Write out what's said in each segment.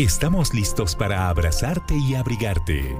Estamos listos para abrazarte y abrigarte.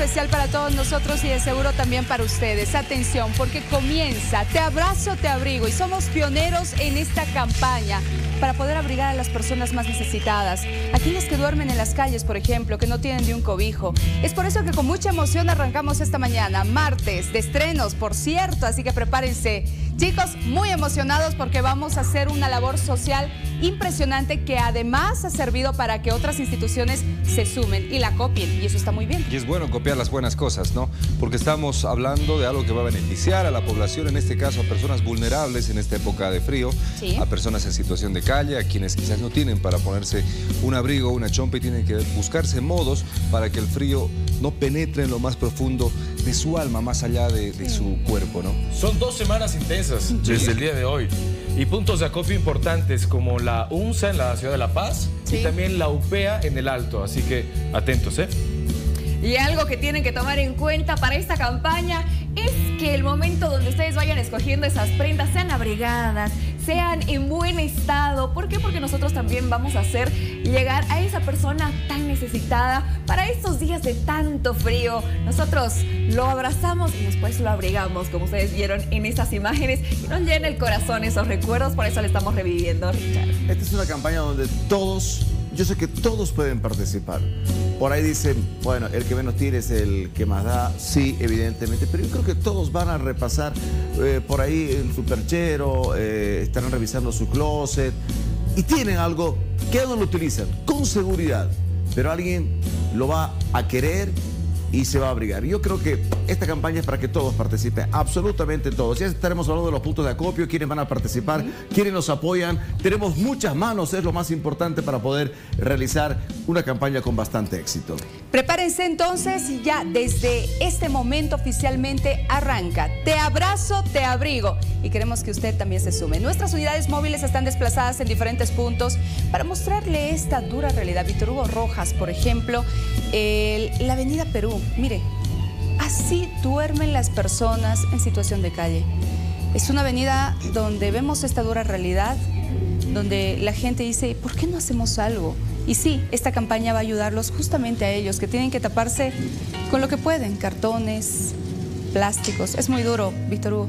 Especial para todos nosotros y de seguro también para ustedes. Atención, porque comienza Te abrazo, te abrigo y somos pioneros en esta campaña para poder abrigar a las personas más necesitadas, aquellas que duermen en las calles, por ejemplo, que no tienen ni un cobijo. Es por eso que con mucha emoción arrancamos esta mañana, martes de estrenos, por cierto, así que prepárense. Chicos, muy emocionados porque vamos a hacer una labor social impresionante que además ha servido para que otras instituciones se sumen y la copien y eso está muy bien. Y es bueno copiar las buenas cosas, ¿no? Porque estamos hablando de algo que va a beneficiar a la población, en este caso a personas vulnerables en esta época de frío, a personas en situación de calle, a quienes quizás no tienen para ponerse un abrigo, una chompa y tienen que buscarse modos para que el frío no penetre en lo más profundo de su alma, más allá de, su cuerpo, ¿no? Son dos semanas intensas desde el día de hoy y puntos de acopio importantes como la UNSA en la ciudad de La Paz y también la UPEA en el Alto, así que atentos, ¿eh? Y algo que tienen que tomar en cuenta para esta campaña es que el momento donde ustedes vayan escogiendo esas prendas sean abrigadas, sean en buen estado. ¿Por qué? Porque nosotros también vamos a hacer llegar a esa persona tan necesitada para estos días de tanto frío. Nosotros lo abrazamos y después lo abrigamos, como ustedes vieron en esas imágenes. Y nos llena el corazón esos recuerdos, por eso le estamos reviviendo, Richard. Esta es una campaña donde todos, yo sé que todos pueden participar. Por ahí dicen, bueno, el que menos tiene es el que más da. Sí, evidentemente. Pero yo creo que todos van a repasar eh, por ahí el superchero, eh, estarán revisando su closet y tienen algo que no lo utilizan con seguridad. Pero alguien lo va a querer y se va a abrigar. Yo creo que esta campaña es para que todos participen, absolutamente todos. Ya estaremos hablando de los puntos de acopio, quiénes van a participar, quiénes nos apoyan. Tenemos muchas manos, es lo más importante para poder realizar una campaña con bastante éxito. Prepárense entonces y ya desde este momento oficialmente arranca. Te abrazo, te abrigo y queremos que usted también se sume. Nuestras unidades móviles están desplazadas en diferentes puntos para mostrarle esta dura realidad. Víctor Hugo Rojas, por ejemplo, la Avenida Perú. Mire, así duermen las personas en situación de calle. Es una avenida donde vemos esta dura realidad, donde la gente dice, ¿por qué no hacemos algo? Y sí, esta campaña va a ayudarlos justamente a ellos, que tienen que taparse con lo que pueden, cartones, plásticos. Es muy duro, Víctor Hugo.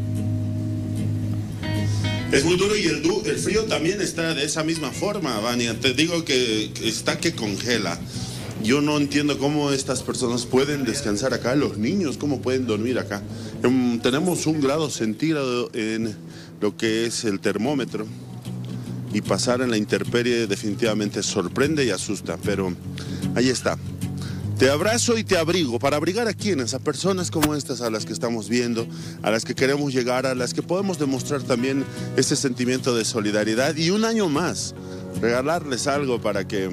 Es muy duro y el, el frío también está de esa misma forma, Vania. Te digo que está que congela. Yo no entiendo cómo estas personas pueden descansar acá, los niños, cómo pueden dormir acá. Em, tenemos un grado centígrado en lo que es el termómetro y pasar en la intemperie definitivamente sorprende y asusta, pero ahí está. Te abrazo y te abrigo. ¿Para abrigar a quiénes? A personas como estas a las que estamos viendo, a las que queremos llegar, a las que podemos demostrar también ese sentimiento de solidaridad y un año más, regalarles algo para que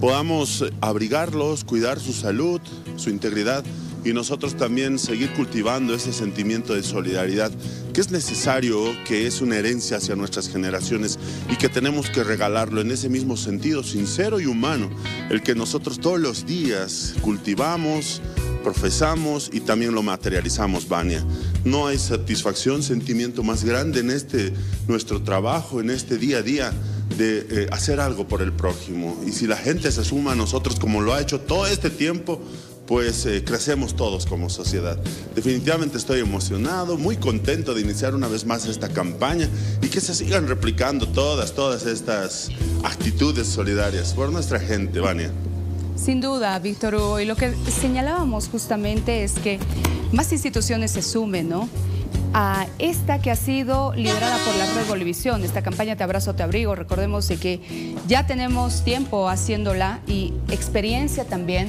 podamos abrigarlos, cuidar su salud, su integridad y nosotros también seguir cultivando ese sentimiento de solidaridad que es necesario, que es una herencia hacia nuestras generaciones y que tenemos que regalarlo en ese mismo sentido sincero y humano, el que nosotros todos los días cultivamos, profesamos y también lo materializamos, Vania. No hay satisfacción, sentimiento más grande en este nuestro trabajo, en este día a día de eh, hacer algo por el prójimo. Y si la gente se suma a nosotros como lo ha hecho todo este tiempo, pues eh, crecemos todos como sociedad. Definitivamente estoy emocionado, muy contento de iniciar una vez más esta campaña y que se sigan replicando todas, todas estas actitudes solidarias por nuestra gente, Vania. Sin duda, Víctor Hugo, y lo que señalábamos justamente es que más instituciones se sumen, ¿no? A esta que ha sido liderada por la Red Bolivisión, esta campaña Te Abrazo, Te Abrigo. Recordemos de que ya tenemos tiempo haciéndola y experiencia también.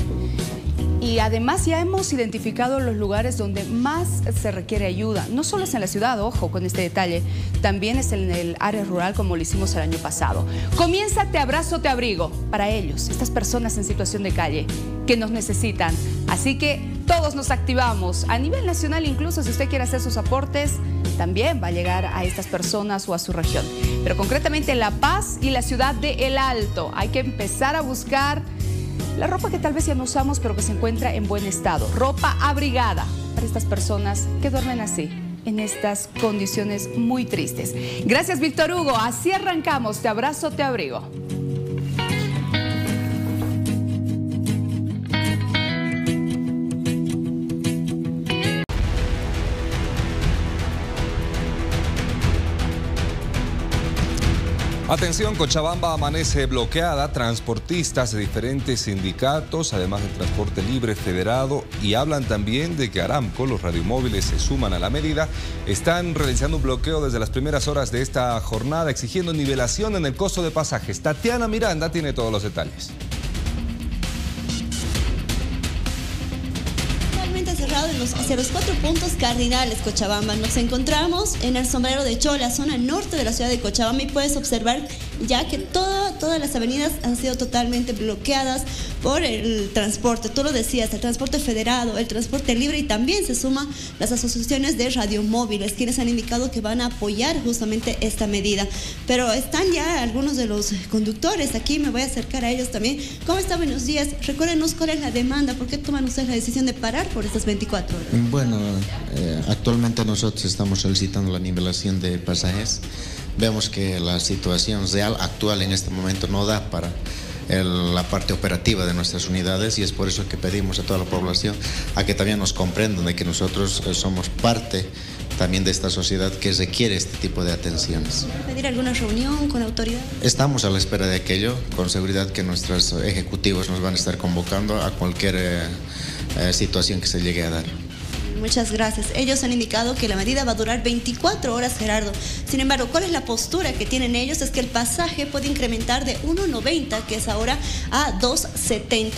Y además ya hemos identificado los lugares donde más se requiere ayuda. No solo es en la ciudad, ojo con este detalle, también es en el área rural como lo hicimos el año pasado. Comienza Te Abrazo, Te Abrigo para ellos, estas personas en situación de calle que nos necesitan. Así que todos nos activamos. A nivel nacional incluso si usted quiere hacer sus aportes, también va a llegar a estas personas o a su región. Pero concretamente en La Paz y la ciudad de El Alto hay que empezar a buscar la ropa que tal vez ya no usamos, pero que se encuentra en buen estado. Ropa abrigada para estas personas que duermen así, en estas condiciones muy tristes. Gracias, Víctor Hugo. Así arrancamos. Te abrazo, te abrigo. Atención, Cochabamba amanece bloqueada, transportistas de diferentes sindicatos, además del transporte libre federado, y hablan también de que Aramco, los radiomóviles se suman a la medida, están realizando un bloqueo desde las primeras horas de esta jornada, exigiendo nivelación en el costo de pasajes. Tatiana Miranda tiene todos los detalles. Los, hacia los cuatro puntos cardinales Cochabamba. Nos encontramos en el sombrero de Chola, zona norte de la ciudad de Cochabamba, y puedes observar ya que todas las avenidas han sido totalmente bloqueadas por el transporte. Tú lo decías, el transporte federado, el transporte libre y también se suman las asociaciones de radiomóviles, quienes han indicado que van a apoyar justamente esta medida. Pero están ya algunos de los conductores aquí, me voy a acercar a ellos también. ¿Cómo están? Buenos días. Recuérdenos cuál es la demanda, ¿por qué toman ustedes la decisión de parar por estas 24 horas? Bueno, eh, actualmente nosotros estamos solicitando la nivelación de pasajes. Vemos que la situación real actual en este momento no da para la parte operativa de nuestras unidades y es por eso que pedimos a toda la población a que también nos comprendan de que nosotros eh, somos parte también de esta sociedad que requiere este tipo de atenciones. ¿Pedir alguna reunión con autoridad? Estamos a la espera de aquello, con seguridad que nuestros ejecutivos nos van a estar convocando a cualquier eh, eh, situación que se llegue a dar. Muchas gracias. Ellos han indicado que la medida va a durar 24 horas, Gerardo. Sin embargo, ¿cuál es la postura que tienen ellos? Es que el pasaje puede incrementar de 1,90, que es ahora, a 2,70.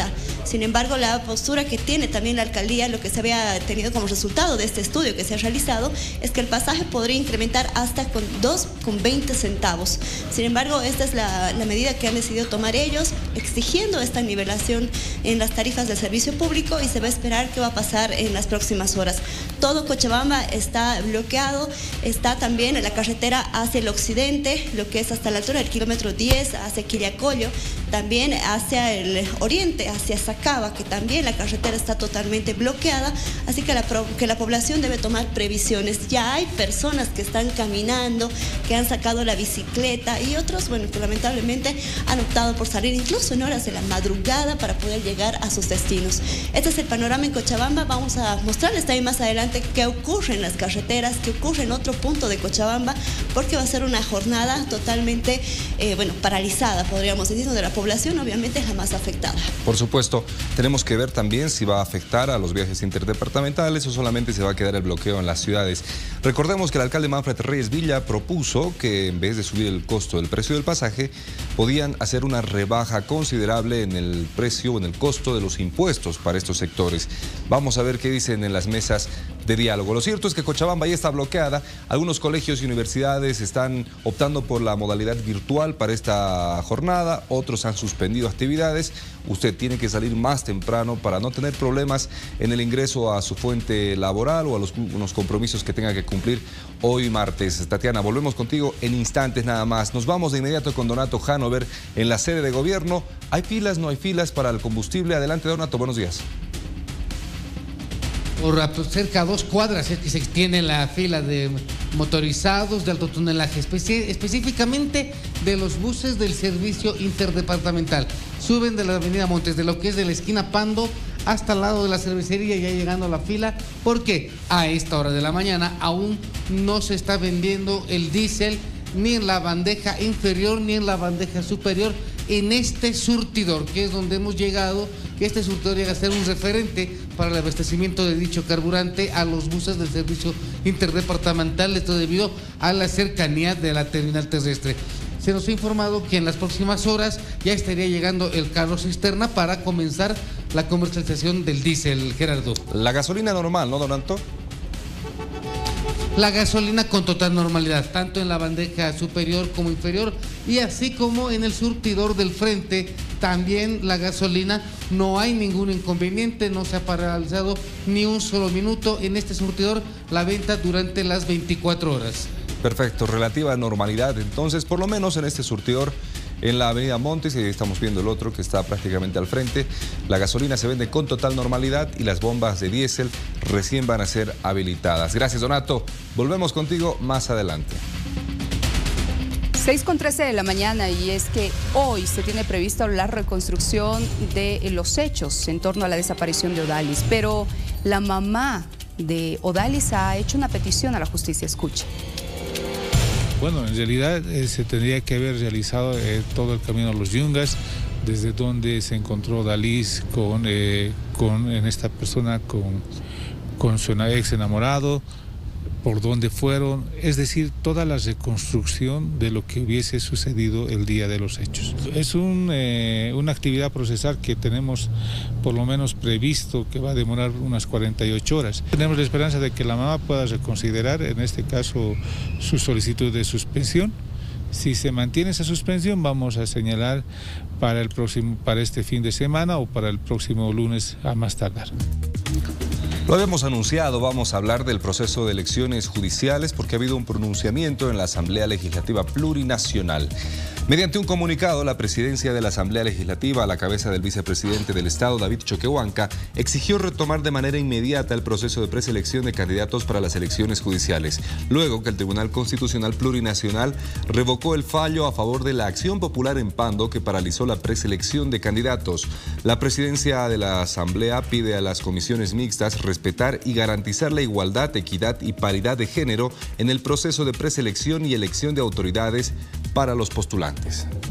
Sin embargo, la postura que tiene también la alcaldía, lo que se había tenido como resultado de este estudio que se ha realizado, es que el pasaje podría incrementar hasta con 2,20 centavos. Sin embargo, esta es la, la medida que han decidido tomar ellos, exigiendo esta nivelación en las tarifas del servicio público y se va a esperar qué va a pasar en las próximas horas. Todo Cochabamba está bloqueado, está también la carretera hacia el occidente, lo que es hasta la altura del kilómetro 10, hacia Quiriacollo, también hacia el oriente, hacia Sacaba, que también la carretera está totalmente bloqueada, así que la, que la población debe tomar previsiones. Ya hay personas que están caminando, que han sacado la bicicleta y otros, bueno, que lamentablemente han optado por salir incluso en horas de la madrugada para poder llegar a sus destinos. Este es el panorama en Cochabamba, vamos a mostrarles también más adelante qué ocurre en las carreteras, qué ocurre en otro punto de Cochabamba, porque va a ser una jornada totalmente, eh, bueno, paralizada, podríamos decir, donde la población obviamente es la más afectada. Por supuesto, tenemos que ver también si va a afectar a los viajes interdepartamentales o solamente se va a quedar el bloqueo en las ciudades. Recordemos que el alcalde Manfred Reyes Villa propuso que en vez de subir el costo del precio del pasaje, podían hacer una rebaja considerable en el precio o en el costo de los impuestos para estos sectores. Vamos a ver qué dicen en las mesas de diálogo. Lo cierto es que Cochabamba ya está bloqueada. Algunos colegios y universidades están optando por la modalidad virtual para esta jornada. Otros han suspendido actividades. Usted tiene que salir más temprano para no tener problemas en el ingreso a su fuente laboral o a los unos compromisos que tenga que cumplir hoy martes. Tatiana, volvemos contigo en instantes nada más. Nos vamos de inmediato con Donato Hanover en la sede de gobierno. ¿Hay filas? ¿No hay filas para el combustible? Adelante, Donato. Buenos días cerca de dos cuadras es que se extiende la fila de motorizados de alto tunelaje, específicamente de los buses del servicio interdepartamental. Suben de la avenida Montes, de lo que es de la esquina Pando hasta el lado de la cervecería, ya llegando a la fila, porque a esta hora de la mañana aún no se está vendiendo el diésel ni en la bandeja inferior ni en la bandeja superior en este surtidor, que es donde hemos llegado, este surtidor llega a ser un referente para el abastecimiento de dicho carburante a los buses del servicio interdepartamental, esto debido a la cercanía de la terminal terrestre. Se nos ha informado que en las próximas horas ya estaría llegando el carro cisterna para comenzar la comercialización del diésel, Gerardo. La gasolina normal, ¿no, Donanto? La gasolina con total normalidad, tanto en la bandeja superior como inferior y así como en el surtidor del frente, también la gasolina, no hay ningún inconveniente, no se ha paralizado ni un solo minuto en este surtidor la venta durante las 24 horas. Perfecto, relativa normalidad entonces, por lo menos en este surtidor en la avenida Montes y estamos viendo el otro que está prácticamente al frente. La gasolina se vende con total normalidad y las bombas de diésel recién van a ser habilitadas. Gracias, Donato. Volvemos contigo más adelante. 6 con 13 de la mañana y es que hoy se tiene previsto la reconstrucción de los hechos en torno a la desaparición de Odalis, pero la mamá de Odalis ha hecho una petición a la justicia. Escuche. Bueno, en realidad eh, se tendría que haber realizado eh, todo el camino a los Yungas, desde donde se encontró Odalis con, eh, con esta persona con, con su ex enamorado, por dónde fueron, es decir, toda la reconstrucción de lo que hubiese sucedido el día de los hechos. Es eh, una actividad procesal que tenemos por lo menos previsto que va a demorar unas 48 horas. Tenemos la esperanza de que la mamá pueda reconsiderar, en este caso, su solicitud de suspensión. Si se mantiene esa suspensión, vamos a señalar para, el próximo, para este fin de semana o para el próximo lunes a más tardar. Lo habíamos anunciado, vamos a hablar del proceso de elecciones judiciales porque ha habido un pronunciamiento en la Asamblea Legislativa Plurinacional. Mediante un comunicado, la presidencia de la Asamblea Legislativa, a la cabeza del vicepresidente del Estado, David Choquehuanca, exigió retomar de manera inmediata el proceso de preselección de candidatos para las elecciones judiciales, luego que el Tribunal Constitucional Plurinacional revocó el fallo a favor de la Acción Popular en Pando que paralizó la preselección de candidatos. La presidencia de la Asamblea pide a las comisiones mixtas respetar y garantizar la igualdad, equidad y paridad de género en el proceso de preselección y elección de autoridades para los postulantes. Thanks.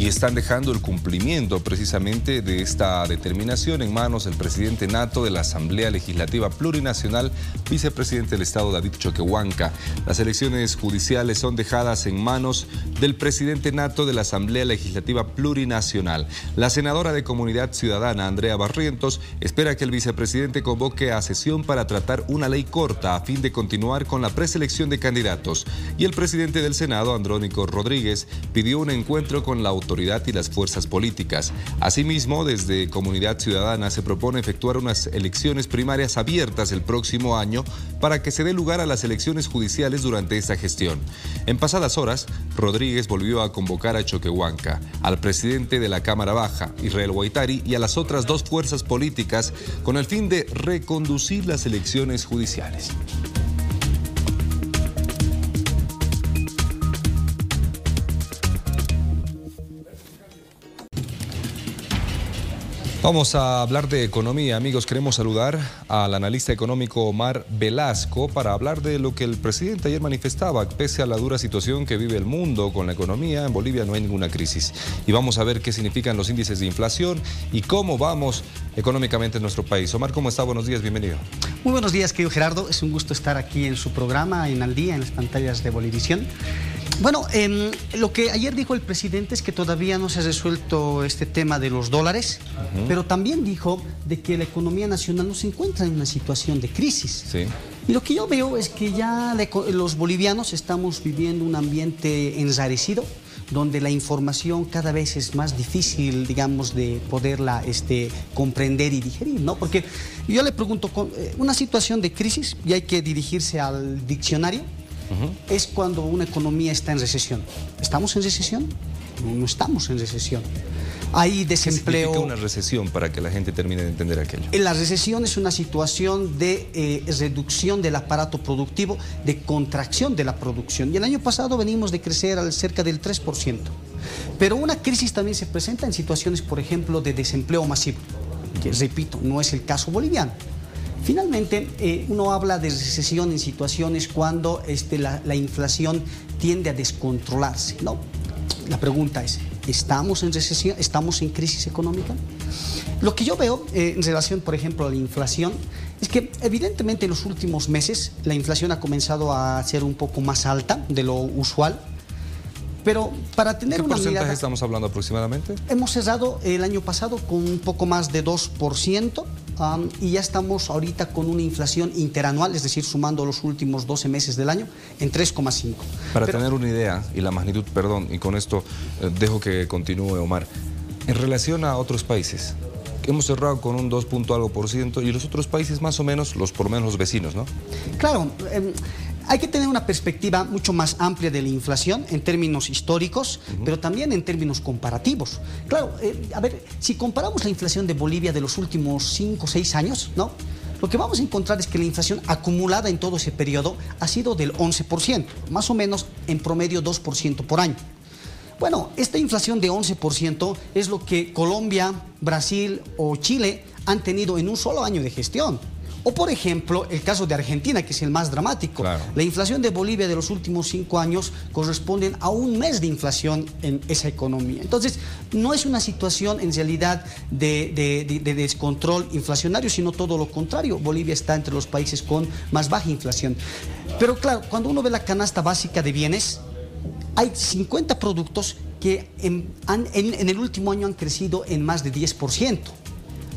Y están dejando el cumplimiento precisamente de esta determinación en manos del presidente nato de la Asamblea Legislativa Plurinacional, vicepresidente del Estado David Choquehuanca. Las elecciones judiciales son dejadas en manos del presidente nato de la Asamblea Legislativa Plurinacional. La senadora de Comunidad Ciudadana, Andrea Barrientos, espera que el vicepresidente convoque a sesión para tratar una ley corta a fin de continuar con la preselección de candidatos. Y el presidente del Senado, Andrónico Rodríguez, pidió un encuentro con la autoridad y las fuerzas políticas. Asimismo, desde Comunidad Ciudadana se propone efectuar unas elecciones primarias abiertas el próximo año para que se dé lugar a las elecciones judiciales durante esta gestión. En pasadas horas, Rodríguez volvió a convocar a Choquehuanca, al presidente de la Cámara Baja, Israel Guaitari, y a las otras dos fuerzas políticas con el fin de reconducir las elecciones judiciales. Vamos a hablar de economía, amigos. Queremos saludar al analista económico Omar Velasco para hablar de lo que el presidente ayer manifestaba. Pese a la dura situación que vive el mundo con la economía, en Bolivia no hay ninguna crisis. Y vamos a ver qué significan los índices de inflación y cómo vamos económicamente en nuestro país. Omar, ¿cómo está? Buenos días, bienvenido. Muy buenos días, querido Gerardo. Es un gusto estar aquí en su programa, en Al Día, en las pantallas de Bolivisión. Bueno, em, lo que ayer dijo el presidente es que todavía no se ha resuelto este tema de los dólares, pero también dijo de que la economía nacional no se encuentra en una situación de crisis. Y lo que yo veo es que ya los bolivianos estamos viviendo un ambiente enrarecido, donde la información cada vez es más difícil, digamos, de poderla este, comprender y digerir, ¿no? Porque yo le pregunto, eh, una situación de crisis y hay que dirigirse al diccionario, es cuando una economía está en recesión. ¿Estamos en recesión? No, estamos en recesión. Hay desempleo. ¿Qué una recesión para que la gente termine de entender aquello? La recesión es una situación de eh, reducción del aparato productivo, de contracción de la producción. Y el año pasado venimos de crecer al cerca del 3%. Pero una crisis también se presenta en situaciones, por ejemplo, de desempleo masivo, que repito, no es el caso boliviano. Finalmente, eh, uno habla de recesión en situaciones cuando este, la, inflación tiende a descontrolarse. ¿no? La pregunta es, ¿estamos en recesión? ¿Estamos en crisis económica? Lo que yo veo eh, en relación, por ejemplo, a la inflación, es que evidentemente en los últimos meses la inflación ha comenzado a ser un poco más alta de lo usual. Pero para tener ¿Qué una porcentaje estamos hablando aproximadamente? Hemos cerrado el año pasado con un poco más de 2% y ya estamos ahorita con una inflación interanual, es decir, sumando los últimos 12 meses del año, en 3,5. Para tener una idea y la magnitud, perdón, y con esto eh, dejo que continúe Omar, en relación a otros países, hemos cerrado con un 2 algo por ciento y los otros países más o menos, los por lo menos los vecinos, ¿no? Claro. Em, Hay que tener una perspectiva mucho más amplia de la inflación en términos históricos, pero también en términos comparativos. Claro, eh, a ver, si comparamos la inflación de Bolivia de los últimos 5 o 6 años, ¿no? Lo que vamos a encontrar es que la inflación acumulada en todo ese periodo ha sido del 11%, más o menos en promedio 2% por año. Bueno, esta inflación de 11% es lo que Colombia, Brasil o Chile han tenido en un solo año de gestión. O por ejemplo, el caso de Argentina, que es el más dramático. La inflación de Bolivia de los últimos cinco años corresponden a un mes de inflación en esa economía. Entonces, no es una situación en realidad de, descontrol inflacionario, sino todo lo contrario. Bolivia está entre los países con más baja inflación. Pero claro, cuando uno ve la canasta básica de bienes, hay 50 productos que en, en el último año han crecido en más de 10%.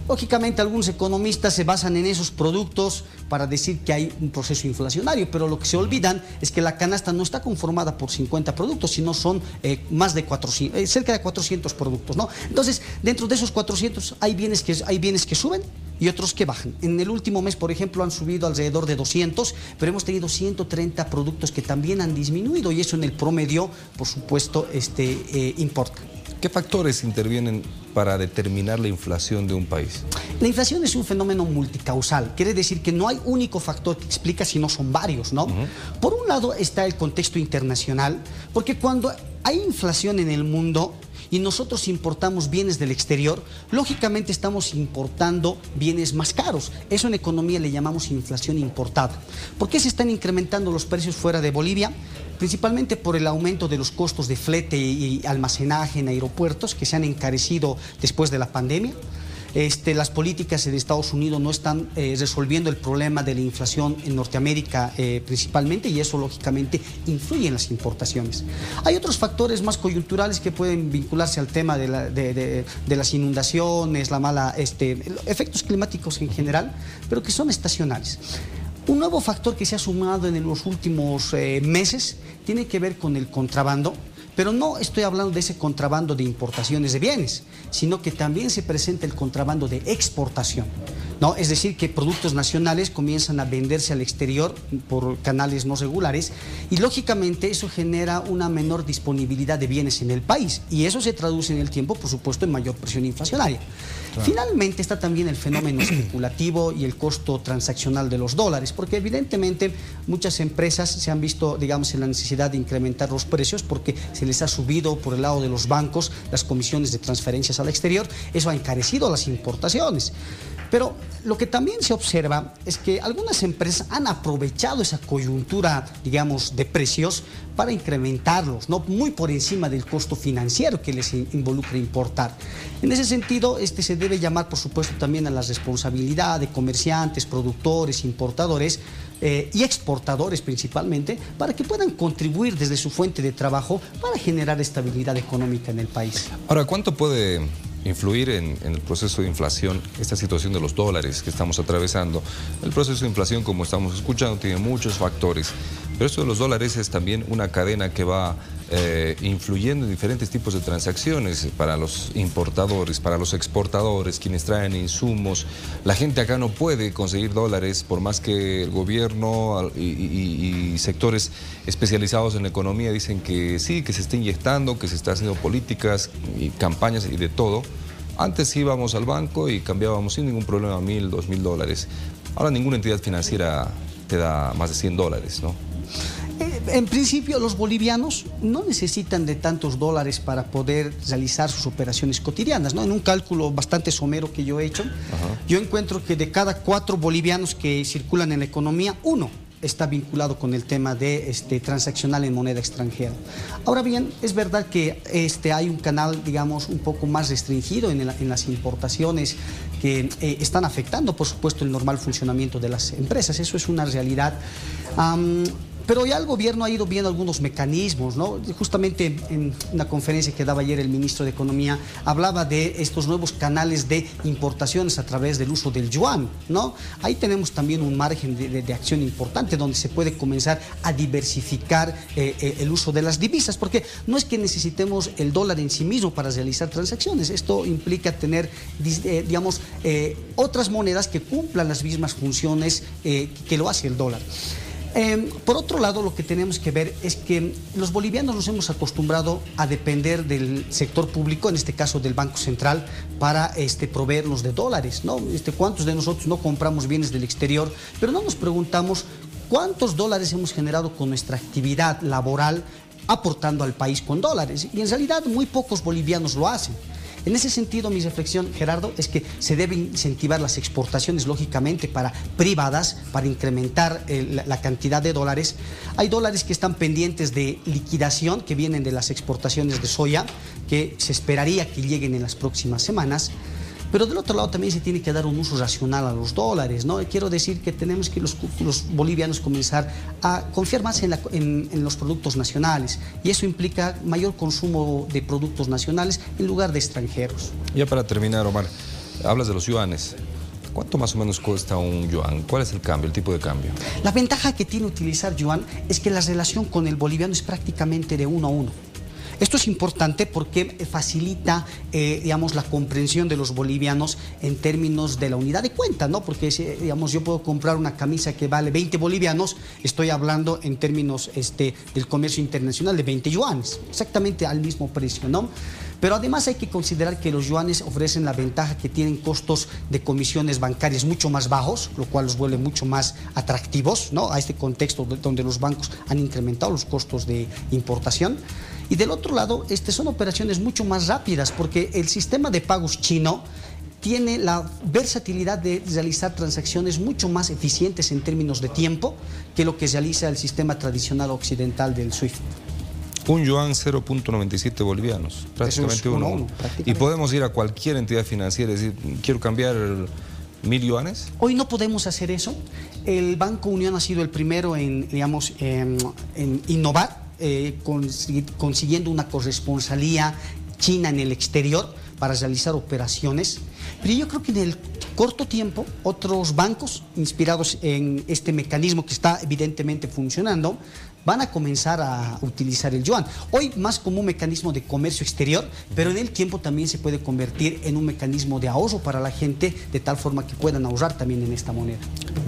Lógicamente algunos economistas se basan en esos productos para decir que hay un proceso inflacionario, pero lo que se olvidan es que la canasta no está conformada por 50 productos, sino son eh, más de 400, eh, cerca de 400 productos, ¿no? Entonces, dentro de esos 400 hay bienes que hay bienes que suben y otros que bajan. En el último mes, por ejemplo, han subido alrededor de 200, pero hemos tenido 130 productos que también han disminuido y eso en el promedio, por supuesto, este, eh, importa. ¿Qué factores intervienen para determinar la inflación de un país? La inflación es un fenómeno multicausal. Quiere decir que no hay único factor que explica, sino son varios, ¿no? Por un lado está el contexto internacional, porque cuando hay inflación en el mundo, y nosotros importamos bienes del exterior, lógicamente estamos importando bienes más caros. Eso en economía le llamamos inflación importada. ¿Por qué se están incrementando los precios fuera de Bolivia? Principalmente por el aumento de los costos de flete y almacenaje en aeropuertos que se han encarecido después de la pandemia. Este, las políticas en Estados Unidos no están eh, resolviendo el problema de la inflación en Norteamérica eh, principalmente y eso lógicamente influye en las importaciones. Hay otros factores más coyunturales que pueden vincularse al tema de, las inundaciones, la mala, este, efectos climáticos en general, pero que son estacionales. Un nuevo factor que se ha sumado en los últimos eh, meses tiene que ver con el contrabando pero no estoy hablando de ese contrabando de importaciones de bienes, sino que también se presenta el contrabando de exportación. ¿no? Es decir, que productos nacionales comienzan a venderse al exterior por canales no regulares y lógicamente eso genera una menor disponibilidad de bienes en el país y eso se traduce en el tiempo, por supuesto, en mayor presión inflacionaria. Finalmente está también el fenómeno especulativo y el costo transaccional de los dólares, porque evidentemente muchas empresas se han visto, digamos, en la necesidad de incrementar los precios porque se les ha subido por el lado de los bancos las comisiones de transferencias al exterior, eso ha encarecido las importaciones. Pero lo que también se observa es que algunas empresas han aprovechado esa coyuntura, digamos, de precios para incrementarlos, ¿no? muy por encima del costo financiero que les involucra importar. En ese sentido, este se debe llamar, por supuesto, también a la responsabilidad de comerciantes, productores, importadores eh, y exportadores principalmente, para que puedan contribuir desde su fuente de trabajo para generar estabilidad económica en el país. Ahora, ¿cuánto puede influir en, el proceso de inflación esta situación de los dólares que estamos atravesando. El proceso de inflación, como estamos escuchando, tiene muchos factores, pero esto de los dólares es también una cadena que va eh, influyendo en diferentes tipos de transacciones para los importadores, para los exportadores, quienes traen insumos. La gente acá no puede conseguir dólares por más que el gobierno y, sectores especializados en economía dicen que sí, que se está inyectando, que se está haciendo políticas y campañas y de todo. Antes íbamos al banco y cambiábamos sin ningún problema mil, dos mil dólares. Ahora ninguna entidad financiera te da más de 100 dólares, ¿no? En principio los bolivianos no necesitan de tantos dólares para poder realizar sus operaciones cotidianas. ¿no? En un cálculo bastante somero que yo he hecho, yo encuentro que de cada cuatro bolivianos que circulan en la economía, uno está vinculado con el tema de este, transaccional en moneda extranjera. Ahora bien, es verdad que este, hay un canal, digamos, un poco más restringido en, las importaciones que eh, están afectando, por supuesto, el normal funcionamiento de las empresas. Eso es una realidad. Pero ya el gobierno ha ido viendo algunos mecanismos, ¿no? Justamente en una conferencia que daba ayer el ministro de Economía, hablaba de estos nuevos canales de importaciones a través del uso del yuan, ¿no? Ahí tenemos también un margen de, acción importante donde se puede comenzar a diversificar eh, eh, el uso de las divisas, porque no es que necesitemos el dólar en sí mismo para realizar transacciones, esto implica tener, eh, digamos, otras monedas que cumplan las mismas funciones que lo hace el dólar. Em, por otro lado, lo que tenemos que ver es que los bolivianos nos hemos acostumbrado a depender del sector público, en este caso del Banco Central, para este, proveernos de dólares. Este, ¿Cuántos de nosotros no compramos bienes del exterior? Pero no nos preguntamos cuántos dólares hemos generado con nuestra actividad laboral aportando al país con dólares. Y en realidad muy pocos bolivianos lo hacen. En ese sentido, mi reflexión, Gerardo, es que se deben incentivar las exportaciones, lógicamente, para privadas, para incrementar la, la, cantidad de dólares. Hay dólares que están pendientes de liquidación, que vienen de las exportaciones de soya, que se esperaría que lleguen en las próximas semanas. Pero del otro lado también se tiene que dar un uso racional a los dólares, ¿no? Quiero decir que tenemos que los, los bolivianos comenzar a confiar más en, en, en, los productos nacionales y eso implica mayor consumo de productos nacionales en lugar de extranjeros. Ya para terminar, Omar, hablas de los yuanes. ¿Cuánto más o menos cuesta un yuan? ¿Cuál es el cambio, el tipo de cambio? La ventaja que tiene utilizar yuan es que la relación con el boliviano es prácticamente de uno a uno. Esto es importante porque facilita, eh, digamos, la comprensión de los bolivianos en términos de la unidad de cuenta, ¿no? Porque, digamos, yo puedo comprar una camisa que vale 20 bolivianos, estoy hablando en términos este, del comercio internacional de 20 yuanes, exactamente al mismo precio, ¿no? Pero además hay que considerar que los yuanes ofrecen la ventaja que tienen costos de comisiones bancarias mucho más bajos, lo cual los vuelve mucho más atractivos ¿no? a este contexto donde los bancos han incrementado los costos de importación. Y del otro lado, este, son operaciones mucho más rápidas porque el sistema de pagos chino tiene la versatilidad de realizar transacciones mucho más eficientes en términos de tiempo que lo que realiza el sistema tradicional occidental del SWIFT. Un yuan 0.97 bolivianos, prácticamente uno. Y podemos ir a cualquier entidad financiera y decir, quiero cambiar mil yuanes. Hoy no podemos hacer eso. El Banco Unión ha sido el primero en, digamos, en, en innovar, eh, consiguiendo una corresponsalía china en el exterior para realizar operaciones. Pero yo creo que en el corto tiempo otros bancos inspirados en este mecanismo que está evidentemente funcionando van a comenzar a utilizar el yuan. Hoy más como un mecanismo de comercio exterior, pero en el tiempo también se puede convertir en un mecanismo de ahorro para la gente, de tal forma que puedan ahorrar también en esta moneda.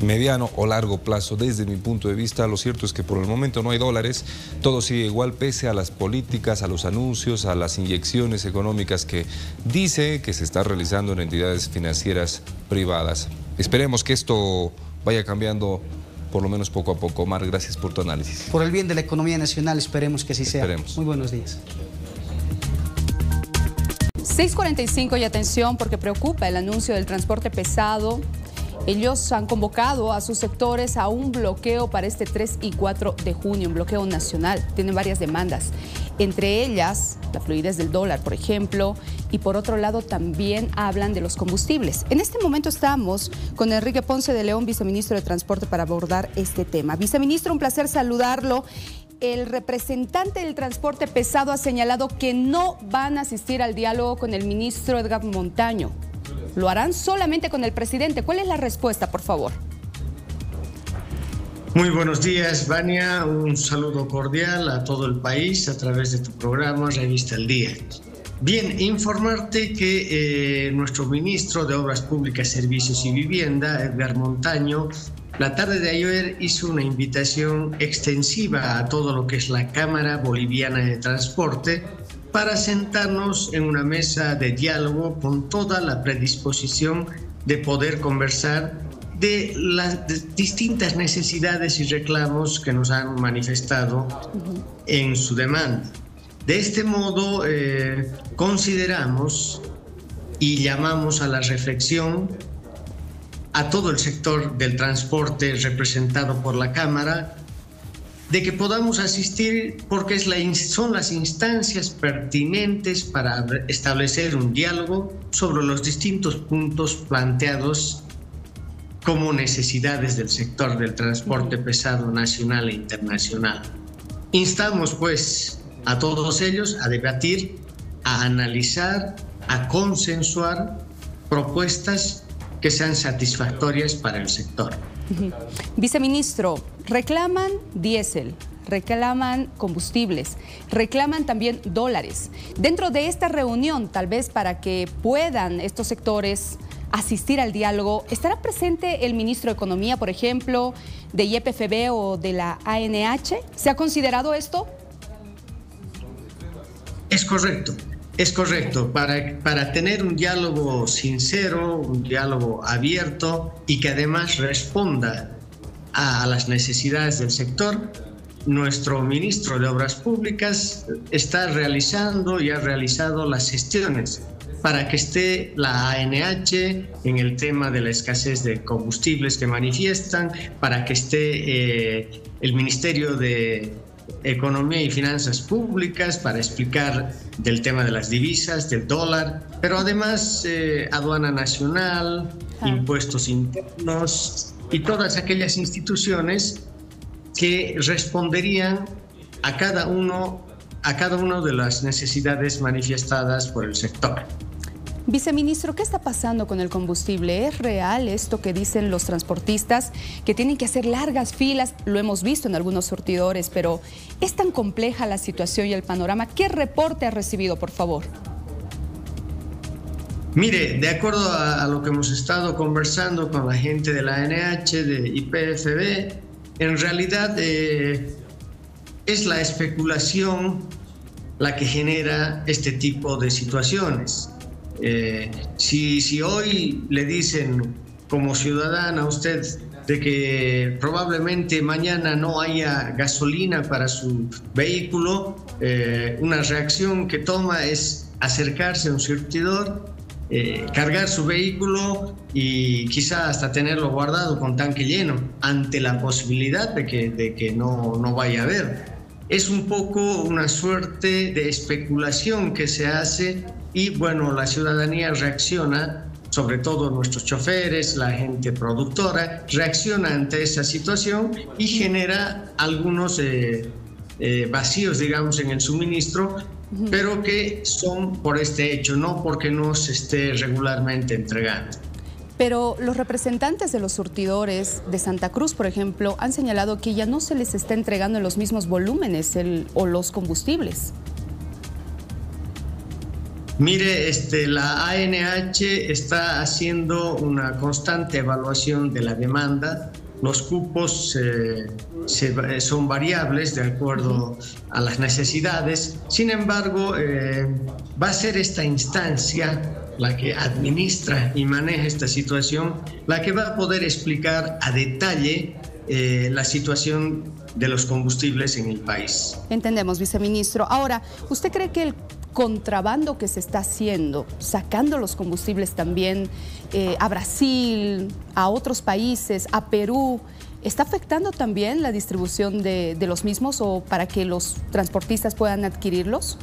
Mediano o largo plazo, desde mi punto de vista, lo cierto es que por el momento no hay dólares, todo sigue igual pese a las políticas, a los anuncios, a las inyecciones económicas que dice que se está realizando en entidades financieras privadas. Esperemos que esto vaya cambiando por lo menos poco a poco. Omar, gracias por tu análisis. Por el bien de la economía nacional, esperemos que así esperemos. sea. Muy buenos días. 6.45 y atención porque preocupa el anuncio del transporte pesado. Ellos han convocado a sus sectores a un bloqueo para este 3 y 4 de junio, un bloqueo nacional. Tienen varias demandas, entre ellas la fluidez del dólar, por ejemplo, y por otro lado también hablan de los combustibles. En este momento estamos con Enrique Ponce de León, viceministro de Transporte, para abordar este tema. Viceministro, un placer saludarlo. El representante del transporte pesado ha señalado que no van a asistir al diálogo con el ministro Edgar Montaño. Lo harán solamente con el presidente. ¿Cuál es la respuesta, por favor? Muy buenos días, Vania. Un saludo cordial a todo el país a través de tu programa Revista El Día. Bien, informarte que eh, nuestro ministro de Obras Públicas, Servicios y Vivienda, Edgar Montaño, la tarde de ayer hizo una invitación extensiva a todo lo que es la Cámara Boliviana de Transporte para sentarnos en una mesa de diálogo con toda la predisposición de poder conversar de las distintas necesidades y reclamos que nos han manifestado en su demanda. De este modo, eh, consideramos y llamamos a la reflexión a todo el sector del transporte representado por la Cámara, de que podamos asistir porque es la, son las instancias pertinentes para establecer un diálogo sobre los distintos puntos planteados como necesidades del sector del transporte pesado nacional e internacional. Instamos pues a todos ellos a debatir, a analizar, a consensuar propuestas que sean satisfactorias para el sector. Viceministro, reclaman diésel, reclaman combustibles, reclaman también dólares. Dentro de esta reunión, tal vez para que puedan estos sectores asistir al diálogo. ¿Estará presente el ministro de Economía, por ejemplo, de YPFB o de la ANH? ¿Se ha considerado esto? Es correcto. Es correcto, para, para tener un diálogo sincero, un diálogo abierto y que además responda a las necesidades del sector, nuestro ministro de Obras Públicas está realizando y ha realizado las gestiones para que esté la ANH en el tema de la escasez de combustibles que manifiestan, para que esté eh, el Ministerio de Economía y Finanzas Públicas para explicar del tema de las divisas, del dólar, pero además eh, aduana nacional, impuestos internos y todas aquellas instituciones que responderían a cada uno a cada una de las necesidades manifestadas por el sector. Viceministro, ¿qué está pasando con el combustible? ¿Es real esto que dicen los transportistas, que tienen que hacer largas filas? Lo hemos visto en algunos surtidores, pero ¿es tan compleja la situación y el panorama? ¿Qué reporte ha recibido, por favor? Mire, de acuerdo a, lo que hemos estado conversando con la gente de la NH, de IPFB, en realidad eh, es la especulación la que genera este tipo de situaciones. Eh, si, hoy le dicen como ciudadana a usted de que probablemente mañana no haya gasolina para su vehículo, eh, una reacción que toma es acercarse a un surtidor, eh, cargar su vehículo y quizá hasta tenerlo guardado con tanque lleno ante la posibilidad de que, de que no, no vaya a haber. Es un poco una suerte de especulación que se hace y bueno, la ciudadanía reacciona, sobre todo nuestros choferes, la gente productora, reacciona ante esa situación y genera algunos eh, eh, vacíos, digamos, en el suministro, pero que son por este hecho, no porque no se esté regularmente entregando. Pero los representantes de los surtidores de Santa Cruz, por ejemplo, han señalado que ya no se les está entregando en los mismos volúmenes o los combustibles. Mire, este, la ANH está haciendo una constante evaluación de la demanda. Los cupos eh, son variables de acuerdo a las necesidades. Sin embargo, eh, va a ser esta instancia la que administra y maneja esta situación, la que va a poder explicar a detalle eh, la situación de los combustibles en el país. Entendemos, viceministro. Ahora, ¿usted cree que el contrabando que se está haciendo, sacando los combustibles también eh, a Brasil, a otros países, a Perú, ¿está afectando también la distribución de, los mismos o para que los transportistas puedan adquirirlos?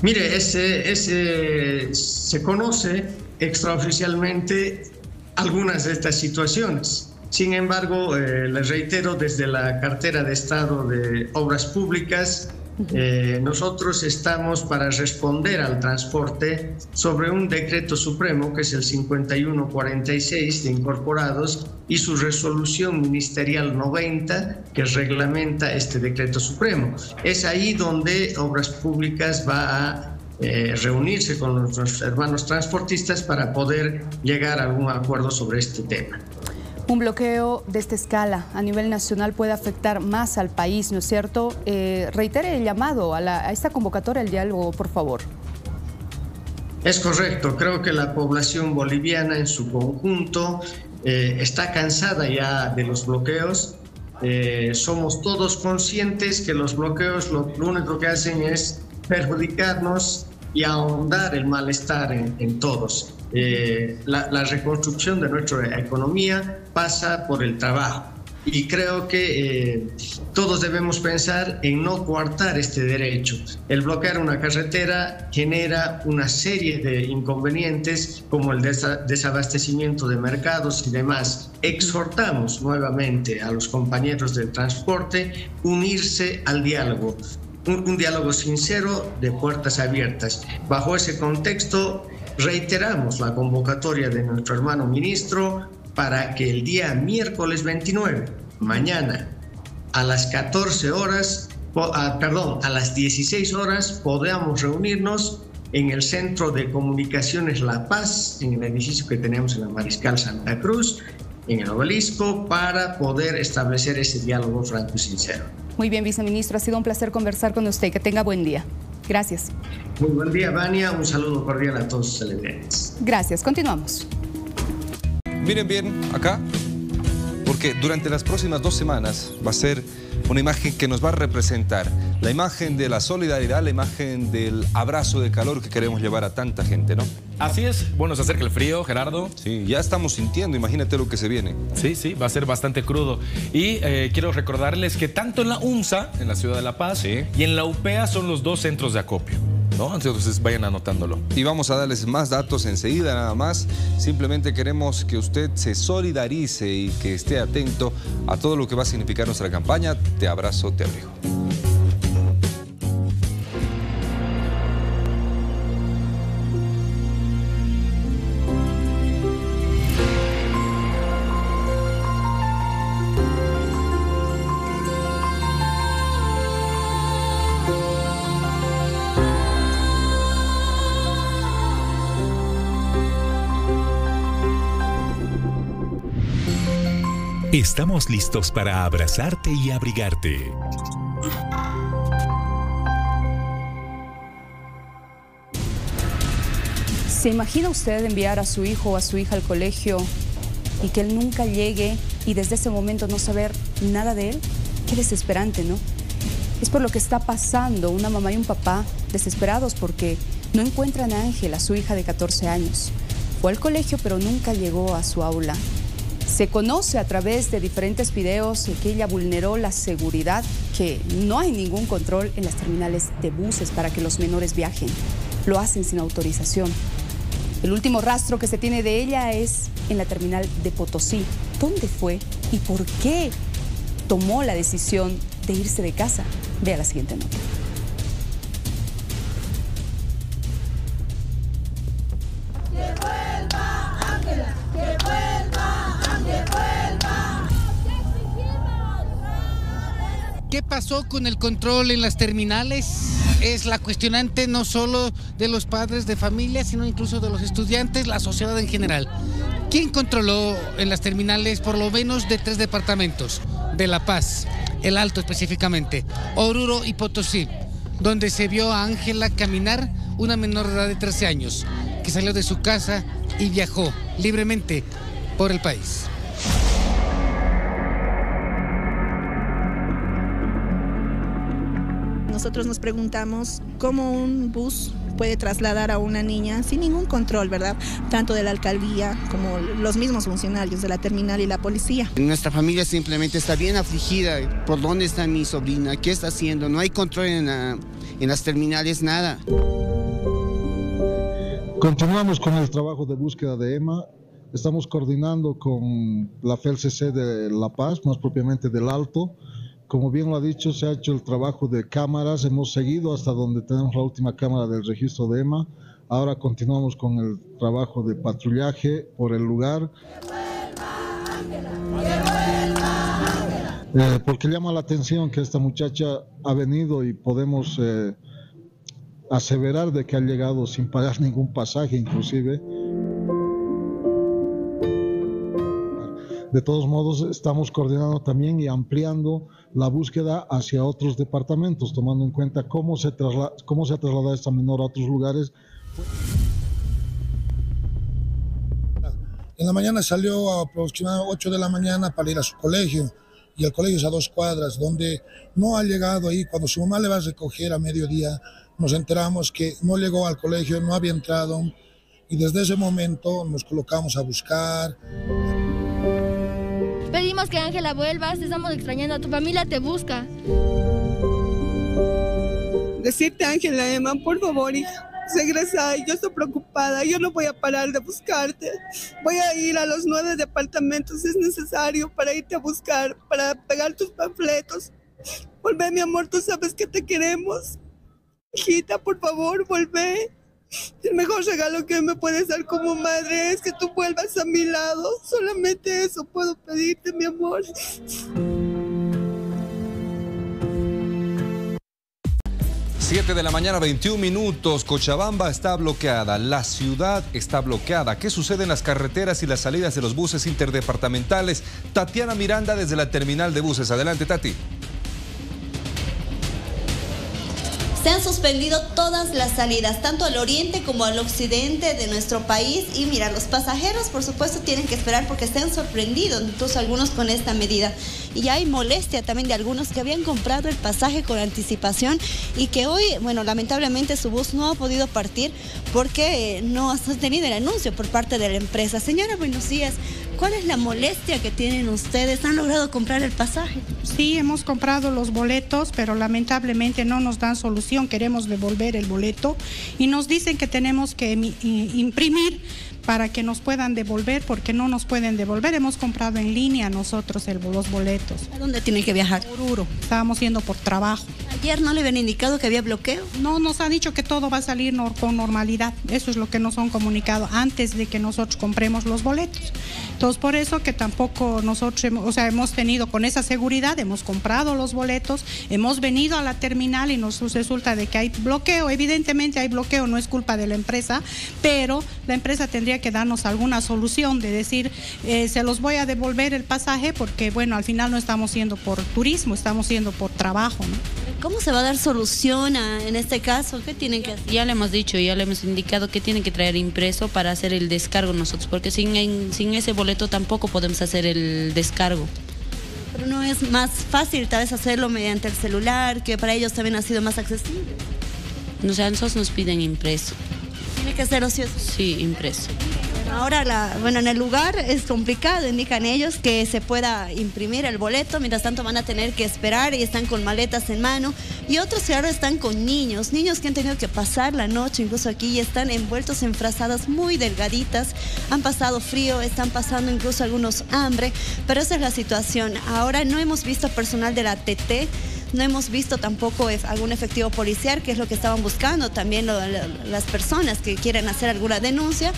Mire, ese, se conoce extraoficialmente algunas de estas situaciones. Sin embargo, eh, les reitero, desde la cartera de Estado de Obras Públicas, eh, nosotros estamos para responder al transporte sobre un decreto supremo que es el 5146 de incorporados y su resolución ministerial 90 que reglamenta este decreto supremo. Es ahí donde Obras Públicas va a eh, reunirse con nuestros hermanos transportistas para poder llegar a algún acuerdo sobre este tema. Un bloqueo de esta escala a nivel nacional puede afectar más al país, ¿no es cierto? Eh, reitere el llamado a, esta convocatoria al diálogo, por favor. Es correcto, creo que la población boliviana en su conjunto eh, está cansada ya de los bloqueos. Eh, somos todos conscientes que los bloqueos lo, único que hacen es perjudicarnos y ahondar el malestar en todos. Eh, la, reconstrucción de nuestra economía pasa por el trabajo. Y creo que eh, todos debemos pensar en no coartar este derecho. El bloquear una carretera genera una serie de inconvenientes como el desabastecimiento de mercados y demás. Exhortamos nuevamente a los compañeros del transporte unirse al diálogo, un, diálogo sincero de puertas abiertas. Bajo ese contexto, reiteramos la convocatoria de nuestro hermano ministro para que el día miércoles 29, mañana, a las 14 horas, ah, perdón, a las 16 horas, podamos reunirnos en el Centro de Comunicaciones La Paz, en el edificio que tenemos en la Mariscal Santa Cruz, en el obelisco, para poder establecer ese diálogo franco y sincero. Muy bien, viceministro, ha sido un placer conversar con usted. Que tenga buen día. Gracias. Muy buen día, Vania. Un saludo cordial a todos los televidentes. Gracias. Continuamos. Miren bien acá, porque durante las próximas dos semanas va a ser una imagen que nos va a representar la imagen de la solidaridad, la imagen del abrazo de calor que queremos llevar a tanta gente, ¿no? Así es. Bueno, se acerca el frío, Gerardo. Sí, ya estamos sintiendo, imagínate lo que se viene. Sí, sí, va a ser bastante crudo. Y eh, quiero recordarles que tanto en la UNSA, en la ciudad de La Paz, y en la UPEA son los dos centros de acopio. Entonces vayan anotándolo. Y vamos a darles más datos enseguida, nada más. Simplemente queremos que usted se solidarice y que esté atento a todo lo que va a significar nuestra campaña. Te abrazo, te abrigo. Estamos listos para abrazarte y abrigarte. ¿Se imagina usted enviar a su hijo o a su hija al colegio y que él nunca llegue y desde ese momento no saber nada de él? Qué desesperante, ¿no? Es por lo que está pasando una mamá y un papá desesperados porque no encuentran a Ángela, su hija de 14 años. Fue al colegio pero nunca llegó a su aula. Se conoce a través de diferentes videos que ella vulneró la seguridad, que no hay ningún control en las terminales de buses para que los menores viajen. Lo hacen sin autorización. El último rastro que se tiene de ella es en la terminal de Potosí. ¿Dónde fue y por qué tomó la decisión de irse de casa? Vea la siguiente nota. Pasó con el control en las terminales? Es la cuestionante no solo de los padres de familia, sino incluso de los estudiantes, la sociedad en general. ¿Quién controló en las terminales por lo menos de tres departamentos? De La Paz, El Alto específicamente, Oruro y Potosí, donde se vio a Ángela caminar, una menor de edad de 13 años, que salió de su casa y viajó libremente por el país. Nosotros nos preguntamos cómo un bus puede trasladar a una niña sin ningún control, ¿verdad? Tanto de la alcaldía como los mismos funcionarios de la terminal y la policía. Nuestra familia simplemente está bien afligida. ¿Por dónde está mi sobrina? ¿Qué está haciendo? No hay control en, en las terminales, nada. Continuamos con el trabajo de búsqueda de Emma. Estamos coordinando con la FELCC de La Paz, más propiamente del Alto, como bien lo ha dicho, se ha hecho el trabajo de cámaras, hemos seguido hasta donde tenemos la última cámara del registro de EMA. Ahora continuamos con el trabajo de patrullaje por el lugar. Eh, porque llama la atención que esta muchacha ha venido y podemos eh, aseverar de que ha llegado sin pagar ningún pasaje inclusive De todos modos, estamos coordinando también y ampliando la búsqueda hacia otros departamentos, tomando en cuenta cómo se, se ha trasladado esta menor a otros lugares. En la mañana salió a aproximadamente 8 de la mañana para ir a su colegio y el colegio es a dos cuadras, donde no ha llegado ahí. Cuando su mamá le va a recoger a mediodía, nos enteramos que no llegó al colegio, no había entrado y desde ese momento nos colocamos a buscar. Pedimos que Ángela vuelvas, te estamos extrañando, tu familia te busca. Decirte, Ángela, Emma, por favor, hija, regresa, yo estoy preocupada, yo no voy a parar de buscarte. Voy a ir a los nueve departamentos, es necesario para irte a buscar, para pegar tus panfletos. Volvé, mi amor, tú sabes que te queremos. Hijita, por favor, volvé. El mejor regalo que me puedes dar como madre es que tú vuelvas a mi lado. Solamente eso puedo pedirte, mi amor. 7 de la mañana, 21 minutos. Cochabamba está bloqueada. La ciudad está bloqueada. ¿Qué sucede en las carreteras y las salidas de los buses interdepartamentales? Tatiana Miranda desde la terminal de buses. Adelante, Tati. Se han suspendido todas las salidas, tanto al oriente como al occidente de nuestro país. Y mira, los pasajeros, por supuesto, tienen que esperar porque se han sorprendido, incluso algunos con esta medida. Y hay molestia también de algunos que habían comprado el pasaje con anticipación y que hoy, bueno, lamentablemente su bus no ha podido partir porque no ha tenido el anuncio por parte de la empresa. Señora, buenos días. ¿Cuál es la molestia que tienen ustedes? ¿Han logrado comprar el pasaje? Sí, hemos comprado los boletos, pero lamentablemente no nos dan solución. Queremos devolver el boleto y nos dicen que tenemos que imprimir para que nos puedan devolver, porque no nos pueden devolver. Hemos comprado en línea nosotros el, los boletos. ¿A dónde tienen que viajar? Oruro. Estábamos yendo por trabajo. ¿Ayer no le habían indicado que había bloqueo? No, nos ha dicho que todo va a salir con normalidad. Eso es lo que nos han comunicado antes de que nosotros compremos los boletos. Entonces, por eso que tampoco nosotros, hemos, o sea, hemos tenido con esa seguridad, hemos comprado los boletos, hemos venido a la terminal y nos resulta de que hay bloqueo. Evidentemente hay bloqueo, no es culpa de la empresa, pero la empresa tendría que darnos alguna solución de decir, eh, se los voy a devolver el pasaje porque, bueno, al final no estamos yendo por turismo, estamos yendo por trabajo. ¿Cómo se va a dar solución en este caso? ¿Qué tienen que hacer? Ya le hemos dicho, ya le hemos indicado que tienen que traer impreso para hacer el descargo nosotros, porque sin, sin ese boleto tampoco podemos hacer el descargo. Pero no es más fácil tal vez hacerlo mediante el celular, que para ellos también ha sido más accesible. Sea, nosotros nos piden impreso. Que ser ocioso. Sí, impreso. Ahora, la, bueno, en el lugar es complicado, indican ellos que se pueda imprimir el boleto, mientras tanto van a tener que esperar y están con maletas en mano. Y otros que ahora están con niños, niños que han tenido que pasar la noche incluso aquí y están envueltos en frazadas muy delgaditas, han pasado frío, están pasando incluso algunos hambre, pero esa es la situación. Ahora no hemos visto personal de la TT no hemos visto tampoco algún efectivo policial, que es lo que estaban buscando también las personas que quieren hacer alguna denuncia.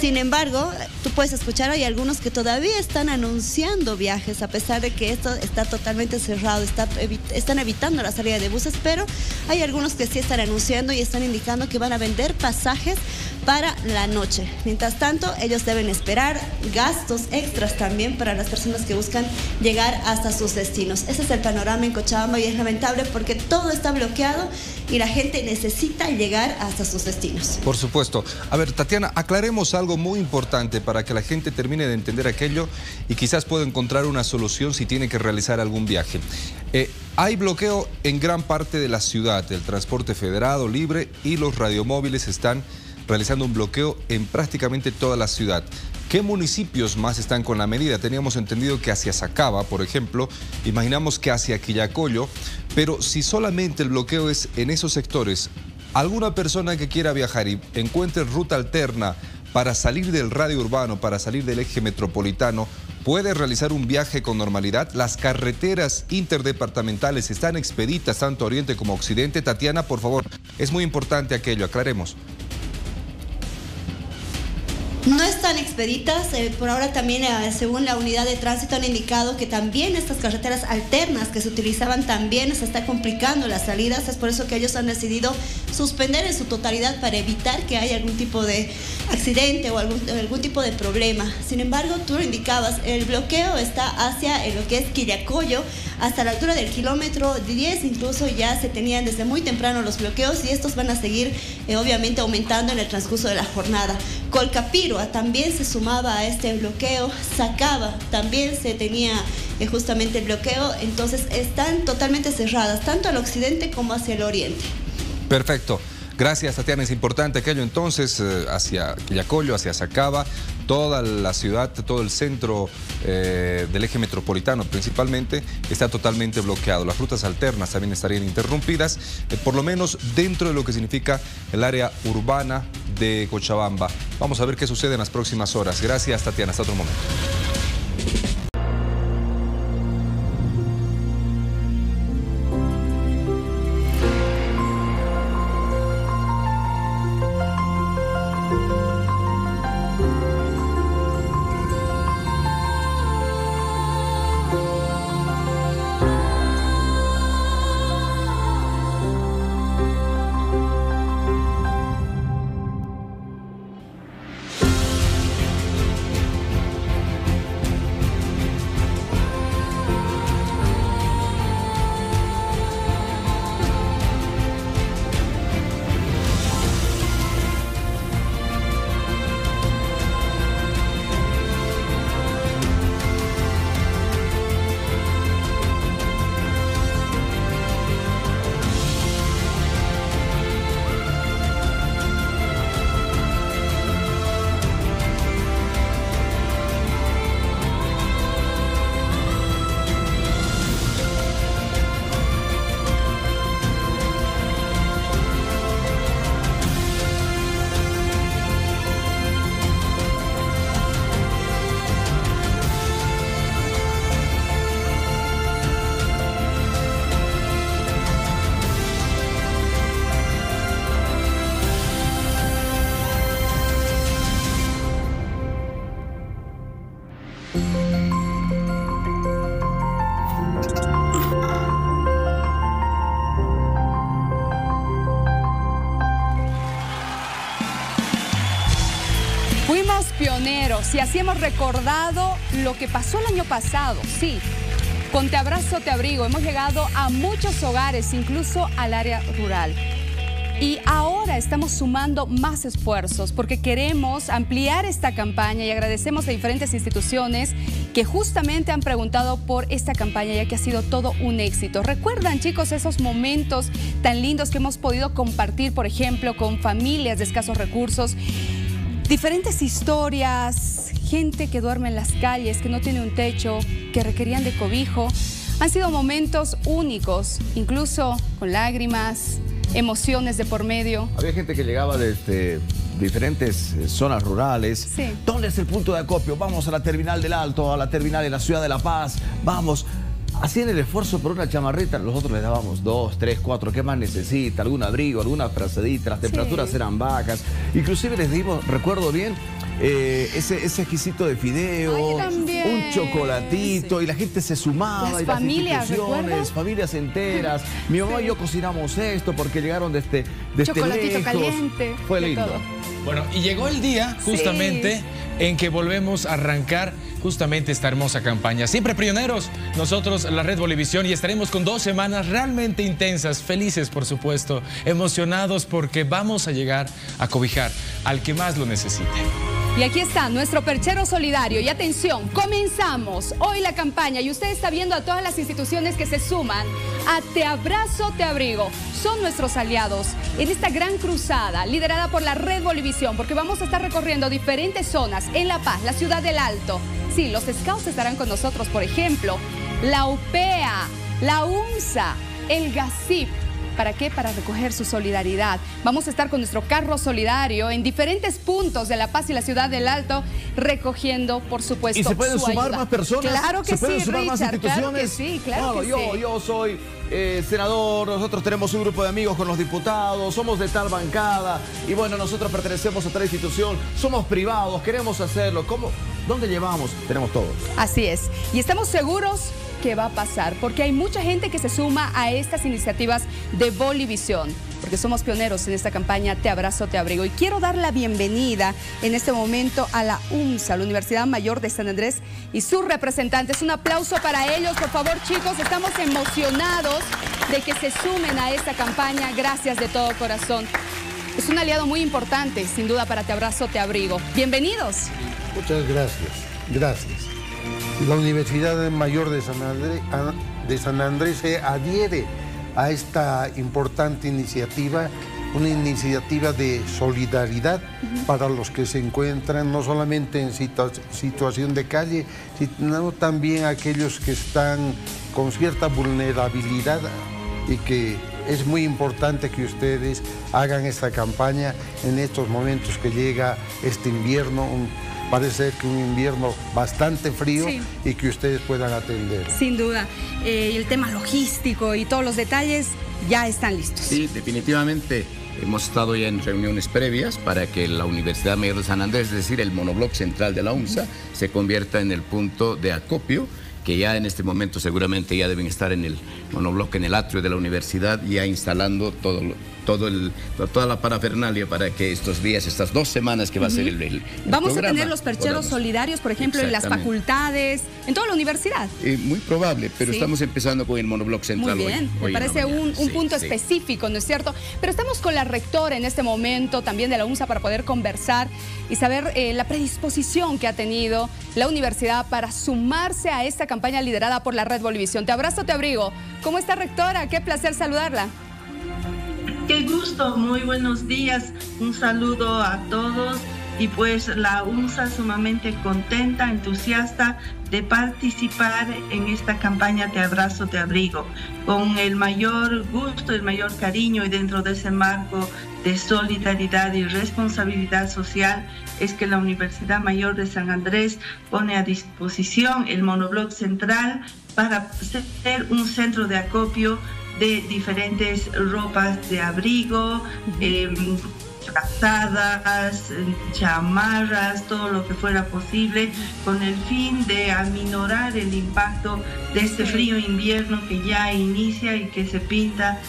Sin embargo, tú puedes escuchar, hay algunos que todavía están anunciando viajes, a pesar de que esto está totalmente cerrado, están evitando la salida de buses, pero hay algunos que sí están anunciando y están indicando que van a vender pasajes para la noche. Mientras tanto, ellos deben esperar gastos extras también para las personas que buscan llegar hasta sus destinos. Ese es el panorama en Cochabamba y es lamentable porque todo está bloqueado y la gente necesita llegar hasta sus destinos. Por supuesto. A ver, Tatiana, aclaremos algo muy importante para que la gente termine de entender aquello y quizás pueda encontrar una solución si tiene que realizar algún viaje. Eh, hay bloqueo en gran parte de la ciudad, el transporte federado libre y los radiomóviles están realizando un bloqueo en prácticamente toda la ciudad. ¿Qué municipios más están con la medida? Teníamos entendido que hacia Sacaba, por ejemplo, imaginamos que hacia Quillacollo, pero si solamente el bloqueo es en esos sectores, alguna persona que quiera viajar y encuentre ruta alterna para salir del radio urbano, para salir del eje metropolitano, puede realizar un viaje con normalidad. Las carreteras interdepartamentales están expeditas tanto oriente como occidente. Tatiana, por favor, es muy importante aquello, aclaremos. No están expeditas, eh, por ahora también eh, según la unidad de tránsito han indicado que también estas carreteras alternas que se utilizaban también se está complicando las salidas, es por eso que ellos han decidido suspender en su totalidad para evitar que haya algún tipo de accidente o algún, algún tipo de problema. Sin embargo, tú lo indicabas, el bloqueo está hacia lo que es Quillacoyo, hasta la altura del kilómetro 10, incluso ya se tenían desde muy temprano los bloqueos y estos van a seguir eh, obviamente aumentando en el transcurso de la jornada. Colcapirua también se sumaba a este bloqueo, Sacaba también se tenía eh, justamente el bloqueo, entonces están totalmente cerradas, tanto al occidente como hacia el oriente. Perfecto. Gracias, Tatiana. Es importante aquello entonces eh, hacia Quillacollo, hacia Sacaba, toda la ciudad, todo el centro eh, del eje metropolitano principalmente está totalmente bloqueado. Las rutas alternas también estarían interrumpidas, por lo menos dentro de lo que significa el área urbana de Cochabamba. Vamos a ver qué sucede en las próximas horas. Gracias, Tatiana. Hasta otro momento. Y así hemos recordado lo que pasó el año pasado, sí. Con Te Abrazo, Te Abrigo hemos llegado a muchos hogares, incluso al área rural. Y ahora estamos sumando más esfuerzos porque queremos ampliar esta campaña y agradecemos a diferentes instituciones que justamente han preguntado por esta campaña ya que ha sido todo un éxito. ¿Recuerdan chicos esos momentos tan lindos que hemos podido compartir, por ejemplo, con familias de escasos recursos? Diferentes historias, gente que duerme en las calles, que no tiene un techo, que requerían de cobijo. Han sido momentos únicos, incluso con lágrimas, emociones de por medio. Había gente que llegaba desde diferentes eh, zonas rurales. Sí. ¿Dónde es el punto de acopio? Vamos a la terminal del Alto, a la terminal de la Ciudad de La Paz. Vamos. Hacían el esfuerzo por una chamarrita, nosotros les dábamos dos, tres, cuatro, ¿qué más necesita? ¿Algún abrigo, alguna frazadita? Las temperaturas eran bajas. Inclusive les dimos, recuerdo bien, eh, ese, ese exquisito de fideo, un chocolatito, y la gente se sumaba. Las y familias, las instituciones, ¿recuerdas? familias enteras. Mi mamá y yo cocinamos esto porque llegaron desde, desde Chocolatito lejos. caliente, Fue lindo. todo. Bueno, y llegó el día justamente en que volvemos a arrancar justamente esta hermosa campaña. Siempre pioneros, nosotros, la Red Bolivisión, y estaremos con dos semanas realmente intensas, felices por supuesto, emocionados porque vamos a llegar a cobijar al que más lo necesite. Y aquí está nuestro perchero solidario. Y atención, comenzamos hoy la campaña y usted está viendo a todas las instituciones que se suman a Te Abrazo, Te Abrigo. Son nuestros aliados en esta gran cruzada liderada por la Red Bolivisión, porque vamos a estar recorriendo diferentes zonas en La Paz, la ciudad del Alto. Sí, los scouts estarán con nosotros, por ejemplo, la UPEA, la UNSA, el GACIP. ¿Para qué? Para recoger su solidaridad. Vamos a estar con nuestro carro solidario en diferentes puntos de La Paz y la ciudad del Alto, recogiendo, por supuesto, ¿Y se pueden su sumar ayuda. más personas? Claro que ¿Se pueden sí, sumar más Richard, claro que instituciones? sí, claro No, que yo, sí. yo soy eh, senador, nosotros tenemos un grupo de amigos con los diputados, somos de tal bancada y bueno, nosotros pertenecemos a tal institución, somos privados, queremos hacerlo. ¿Cómo? ¿Dónde llevamos? Tenemos todo. Así es. Y estamos seguros que va a pasar, porque hay mucha gente que se suma a estas iniciativas de Bolivisión, porque somos pioneros en esta campaña Te Abrazo, Te Abrigo. Y quiero dar la bienvenida en este momento a la UMSA, la Universidad Mayor de San Andrés, y sus representantes. Un aplauso para ellos, por favor, chicos. Estamos emocionados de que se sumen a esta campaña. Gracias de todo corazón. Es un aliado muy importante, sin duda, para Te Abrazo, Te Abrigo. Bienvenidos. Muchas gracias, gracias. La Universidad Mayor de San Andrés, de San Andrés se adhiere a esta importante iniciativa, una iniciativa de solidaridad para los que se encuentran no solamente en situa- situación de calle, sino también aquellos que están con cierta vulnerabilidad y que es muy importante que ustedes hagan esta campaña en estos momentos que llega este invierno, un- parece que un invierno bastante frío Sí. y que ustedes puedan atender. Sin duda. Eh, el tema logístico y todos los detalles ya están listos. Sí, definitivamente hemos estado ya en reuniones previas para que la Universidad Mayor de San Andrés, es decir, el monobloc central de la UNSA, se convierta en el punto de acopio que ya en este momento seguramente ya deben estar en el monobloc, en el atrio de la universidad, ya instalando todo, lo- todo el, toda la parafernalia para que estos días, estas dos semanas que va a ser el, Vamos a tener los percheros podamos- solidarios, por ejemplo, en las facultades, en toda la universidad. Eh, muy probable, pero Sí. estamos empezando con el monobloc Muy central hoy- bien, hoy me parece un, un Sí, punto sí. específico, ¿no es cierto? Pero estamos con la rectora en este momento, también de la UNSA, para poder conversar y saber eh, la predisposición que ha tenido la universidad para sumarse a esta campaña liderada por la Red Bolivisión. Te abrazo, te abrigo. ¿Cómo está, rectora? Qué placer saludarla. Qué gusto, muy buenos días. Un saludo a todos y pues la UNSA sumamente contenta, entusiasta de participar en esta campaña Te abrazo, te abrigo, con el mayor gusto, el mayor cariño y dentro de ese marco de solidaridad y responsabilidad social es que la Universidad Mayor de San Andrés pone a disposición el monobloc central para ser un centro de acopio de diferentes ropas de abrigo, em, calzadas, em, chamarras, todo lo que fuera posible, con el fin de aminorar el impacto de este frío invierno que ya inicia y que se pinta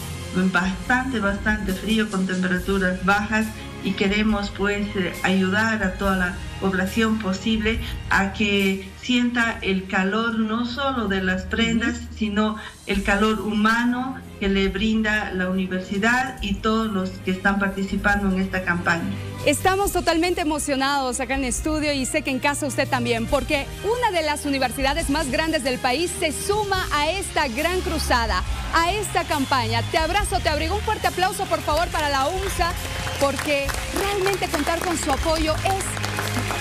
bastante, bastante frío con temperaturas bajas y queremos pues eh, ayudar a toda la población posible a que sienta el calor no solo de las prendas, sino el calor humano que le brinda la universidad y todos los que están participando en esta campaña. Estamos totalmente emocionados acá en el estudio y sé que en casa usted también, porque una de las universidades más grandes del país se suma a esta gran cruzada, a esta campaña. Te abrazo, te abrigo. Un fuerte aplauso, por favor, para la UNSA, porque realmente contar con su apoyo es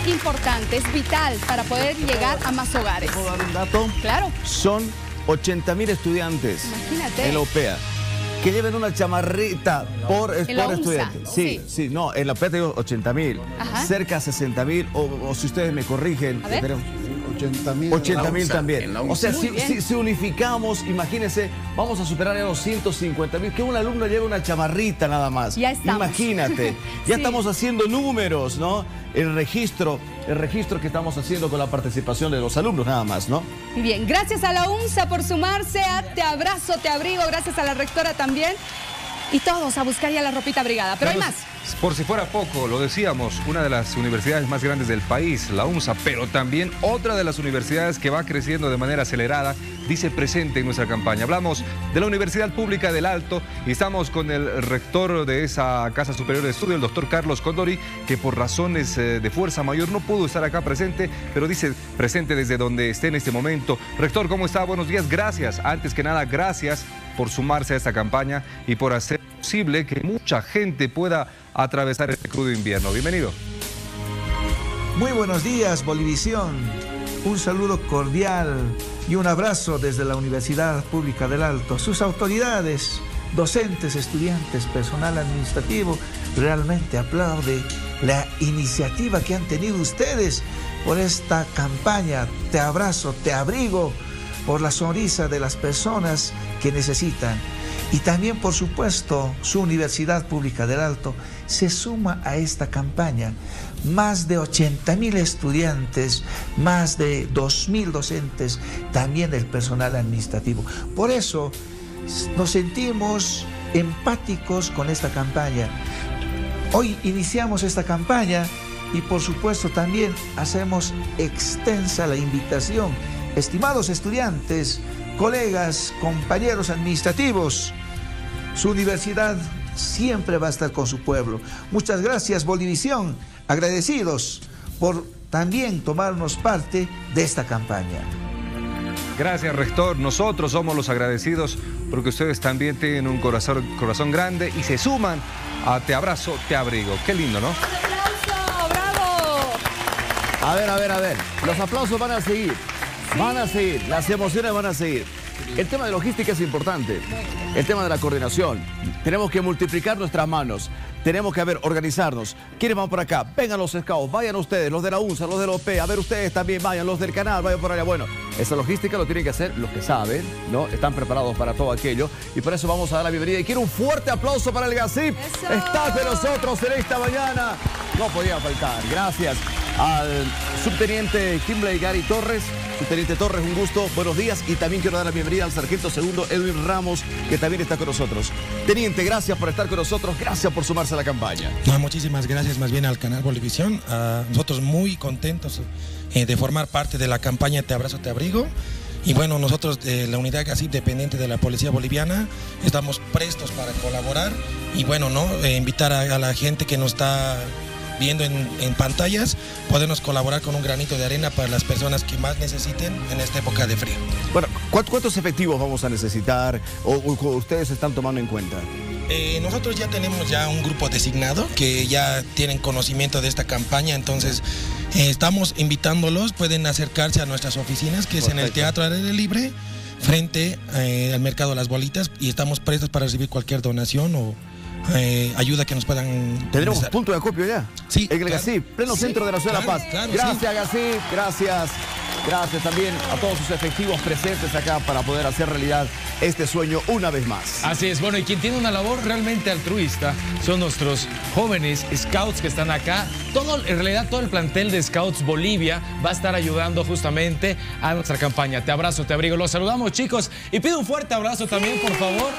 importante, es vital para poder llegar a más hogares. ¿Puedo dar un dato? Claro. Son 80 mil estudiantes Imagínate. en la OPEA que lleven una chamarrita por, En por estudiante. Sí, sí, no, en la OPEA te digo 80 mil, cerca a 60 mil, o, o si ustedes me corrigen, 80 mil. 80 mil también. O sea, si, si- si unificamos, imagínense, vamos a superar ya los 150 mil, que un alumno lleve una chamarrita nada más. Ya estamos. Imagínate, ya Sí. estamos haciendo números, ¿no? El registro, el registro que estamos haciendo con la participación de los alumnos nada más, ¿no? Y bien, gracias a la UNSA por sumarse a Te Abrazo, Te Abrigo, gracias a la rectora también. Y todos a buscar ya la ropita brigada. Pero hay más. Por si fuera poco, lo decíamos, una de las universidades más grandes del país, la UNSA, pero también otra de las universidades que va creciendo de manera acelerada, dice presente en nuestra campaña. Hablamos de la Universidad Pública del Alto y estamos con el rector de esa Casa Superior de Estudio, el doctor Carlos Condori, que por razones eh, de fuerza mayor no pudo estar acá presente, pero dice presente desde donde esté en este momento. Rector, ¿cómo está? Buenos días, gracias. Antes que nada, gracias por sumarse a esta campaña y por hacer posible que mucha gente pueda atravesar este crudo invierno. Bienvenido. Muy buenos días, Bolivisión. Un saludo cordial y un abrazo desde la Universidad Pública del Alto. Sus autoridades, docentes, estudiantes, personal administrativo, realmente aplaude la iniciativa que han tenido ustedes por esta campaña. Te abrazo, te abrigo por la sonrisa de las personas que necesitan. Y también, por supuesto, su Universidad Pública del Alto se suma a esta campaña. Más de 80 mil estudiantes, más de 2 mil docentes, también el personal administrativo. Por eso nos sentimos empáticos con esta campaña. Hoy iniciamos esta campaña y por supuesto también hacemos extensa la invitación. Estimados estudiantes, colegas, compañeros administrativos, su universidad siempre va a estar con su pueblo. Muchas gracias, Bolivisión. Agradecidos por también tomarnos parte de esta campaña. Gracias, rector. Nosotros somos los agradecidos porque ustedes también tienen un corazón, corazón grande y se suman a Te Abrazo, Te Abrigo. Qué lindo, ¿no? ¡Aplauso! ¡Bravo! A ver, a ver, a ver. Los aplausos van a seguir. Van a seguir. Las emociones van a seguir. El tema de logística es importante. El tema de la coordinación. Tenemos que multiplicar nuestras manos. Tenemos que, a ver, organizarnos. ¿Quiénes van por acá? Vengan los scouts, vayan ustedes, los de la UNSA, los de la OP. A ver, ustedes también vayan, los del canal, vayan por allá. Bueno, esa logística lo tienen que hacer los que saben, ¿no? Están preparados para todo aquello. Y por eso vamos a dar la bienvenida. Y quiero un fuerte aplauso para el GACIP. Estás de nosotros en esta mañana. No podía faltar. Gracias al subteniente Kimbley Gary Torres. Subteniente Torres, un gusto, buenos días y también quiero dar la bienvenida al sargento segundo Edwin Ramos, que también está con nosotros. Teniente, gracias por estar con nosotros, gracias por sumarse a la campaña. Muchísimas gracias más bien al canal Bolivisión. A nosotros muy contentos eh, de formar parte de la campaña Te Abrazo, Te Abrigo. Y bueno, nosotros la unidad GASIP dependiente de la Policía Boliviana estamos prestos para colaborar y bueno, ¿no? Eh, invitar a, a la gente que nos está viendo en, en pantallas, podernos colaborar con un granito de arena para las personas que más necesiten en esta época de frío. Bueno, ¿cuántos, efectivos vamos a necesitar o, o ustedes están tomando en cuenta? Eh, nosotros ya tenemos ya un grupo designado que ya tienen conocimiento de esta campaña, entonces eh, estamos invitándolos, pueden acercarse a nuestras oficinas, que es en el. Teatro Aire Libre, frente eh, al Mercado Las Bolitas, y estamos prestos para recibir cualquier donación o eh, ayuda que nos puedan... ¿Tendremos necesitar. punto de acopio ya? Sí. En el claro. Pleno Sí, centro de la ciudad de La Paz. claro, gracias, sí. Gracias. Gracias también a todos sus efectivos presentes acá para poder hacer realidad este sueño una vez más. Así es, bueno, y quien tiene una labor realmente altruista son nuestros jóvenes scouts que están acá. Todo, en realidad, todo el plantel de Scouts Bolivia va a estar ayudando justamente a nuestra campaña. Te abrazo, te abrigo. Los saludamos, chicos, y pido un fuerte abrazo también, por favor.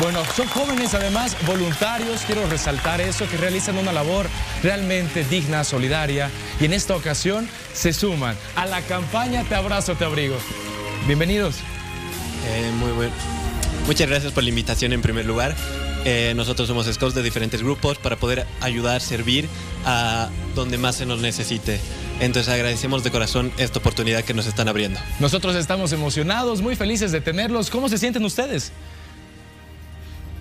Bueno, son jóvenes además voluntarios, quiero resaltar eso, que realizan una labor realmente digna, solidaria y en esta ocasión se suman a la campaña Te abrazo, te abrigo. Bienvenidos. Eh, muy bueno. Muchas gracias por la invitación en primer lugar. Eh, nosotros somos scouts de diferentes grupos para poder ayudar, servir a donde más se nos necesite. Entonces agradecemos de corazón esta oportunidad que nos están abriendo. Nosotros estamos emocionados, muy felices de tenerlos. ¿Cómo se sienten ustedes?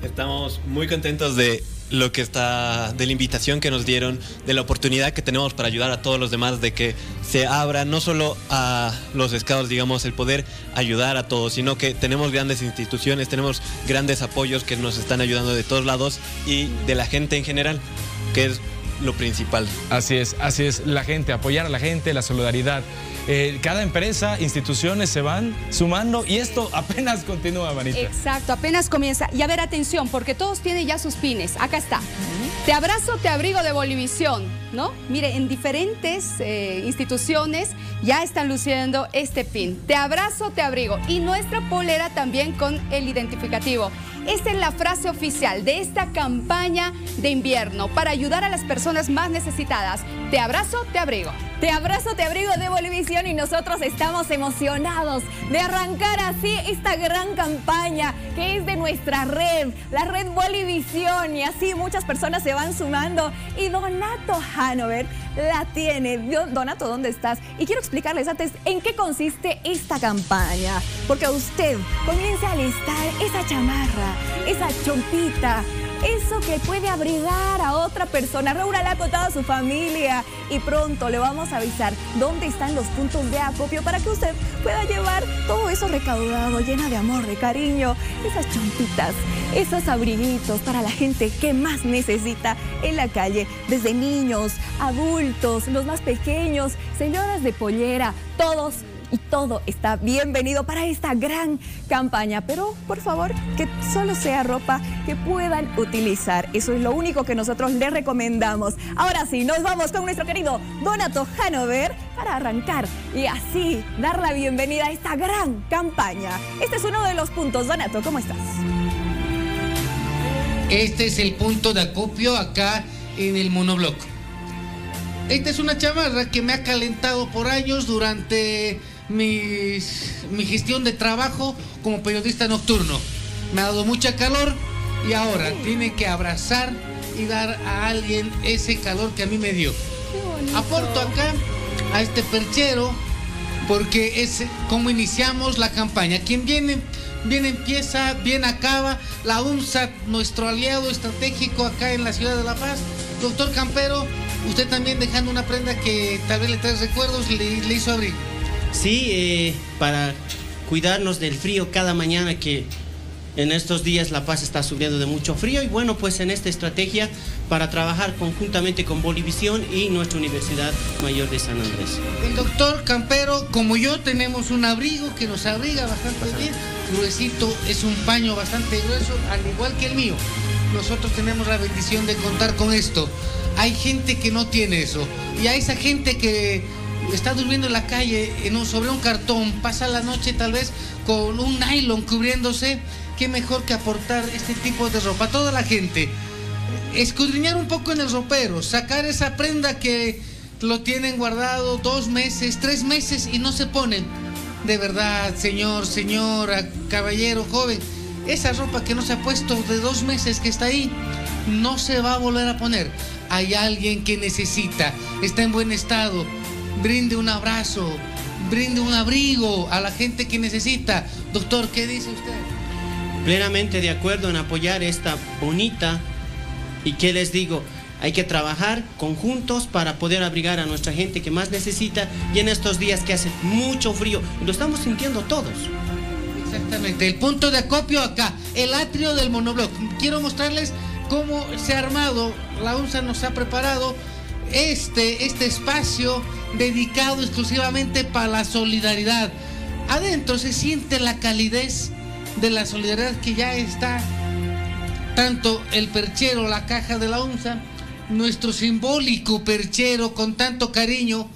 Estamos muy contentos de lo que está, de la invitación que nos dieron, de la oportunidad que tenemos para ayudar a todos los demás, de que se abra no solo a los scouts, digamos, el poder ayudar a todos, sino que tenemos grandes instituciones, tenemos grandes apoyos que nos están ayudando de todos lados y de la gente en general, que es lo principal. Así es, así es, la gente, apoyar a la gente, la solidaridad. Eh, cada empresa, instituciones se van sumando y esto apenas continúa, Manita. Exacto, apenas comienza. Y a ver, atención, porque todos tienen ya sus pines. Acá está. Te abrazo, te abrigo de Bolivisión, ¿no? Mire, en diferentes eh, instituciones ya están luciendo este pin. Te abrazo, te abrigo. Y nuestra polera también con el identificativo. Esta es la frase oficial de esta campaña de invierno para ayudar a las personas más necesitadas. Te abrazo, te abrigo. Te abrazo, te abrigo de Bolivisión y nosotros estamos emocionados de arrancar así esta gran campaña que es de nuestra red, la red Bolivisión. Y así muchas personas se van sumando. Y Donato Hanover la tiene. Donato, ¿dónde estás? Y quiero explicarles antes en qué consiste esta campaña. Porque usted comienza a alistar esa chamarra, esa chompita, eso que puede abrigar a otra persona. Reúnala con toda su familia y pronto le vamos a avisar dónde están los puntos de acopio para que usted pueda llevar todo eso recaudado, llena de amor, de cariño, esas chompitas, esos abriguitos para la gente que más necesita en la calle, desde niños, adultos, los más pequeños, señoras de pollera, todos y todo está bienvenido para esta gran campaña. Pero por favor, que solo sea ropa que puedan utilizar. Eso es lo único que nosotros les recomendamos. Ahora sí, nos vamos con nuestro querido Donato Hanover para arrancar y así dar la bienvenida a esta gran campaña. Este es uno de los puntos. Donato, ¿cómo estás? Este es el punto de acopio acá en el monobloc. Esta es una chamarra que me ha calentado por años durante mi, mi gestión de trabajo como periodista nocturno. Me ha dado mucha calor y ahora tiene que abrazar y dar a alguien ese calor que a mí me dio. Aporto acá a este perchero porque es como iniciamos la campaña. Quien viene, bien empieza, bien acaba. La UNSA, nuestro aliado estratégico acá en la ciudad de La Paz. Doctor Campero, usted también dejando una prenda que tal vez le trae recuerdos, le, le hizo abrir. Sí, eh, para cuidarnos del frío cada mañana que en estos días La Paz está sufriendo de mucho frío y bueno, pues en esta estrategia para trabajar conjuntamente con Bolivisión y nuestra Universidad Mayor de San Andrés. El doctor Campero, como yo, tenemos un abrigo que nos abriga bastante bien. Gruesito es un paño bastante grueso, al igual que el mío. Nosotros tenemos la bendición de contar con esto. Hay gente que no tiene eso. Y a esa gente que está durmiendo en la calle en sobre un cartón, pasa la noche tal vez con un nylon cubriéndose, qué mejor que aportar este tipo de ropa a toda la gente. Escudriñar un poco en el ropero, sacar esa prenda que lo tienen guardado dos meses, tres meses y no se ponen. De verdad, señor, señora, caballero, joven, esa ropa que no se ha puesto de dos meses que está ahí, no se va a volver a poner. Hay alguien que necesita, está en buen estado, brinde un abrazo, brinde un abrigo a la gente que necesita. Doctor, ¿qué dice usted? Plenamente de acuerdo en apoyar esta bonita y qué les digo, hay que trabajar conjuntos para poder abrigar a nuestra gente que más necesita y en estos días que hace mucho frío, lo estamos sintiendo todos. Exactamente, el punto de acopio acá, el atrio del monobloc. Quiero mostrarles cómo se ha armado, la UNSA nos ha preparado este, este espacio dedicado exclusivamente para la solidaridad. Adentro se siente la calidez de la solidaridad que ya está tanto el perchero, la caja de la onza, nuestro simbólico perchero con tanto cariño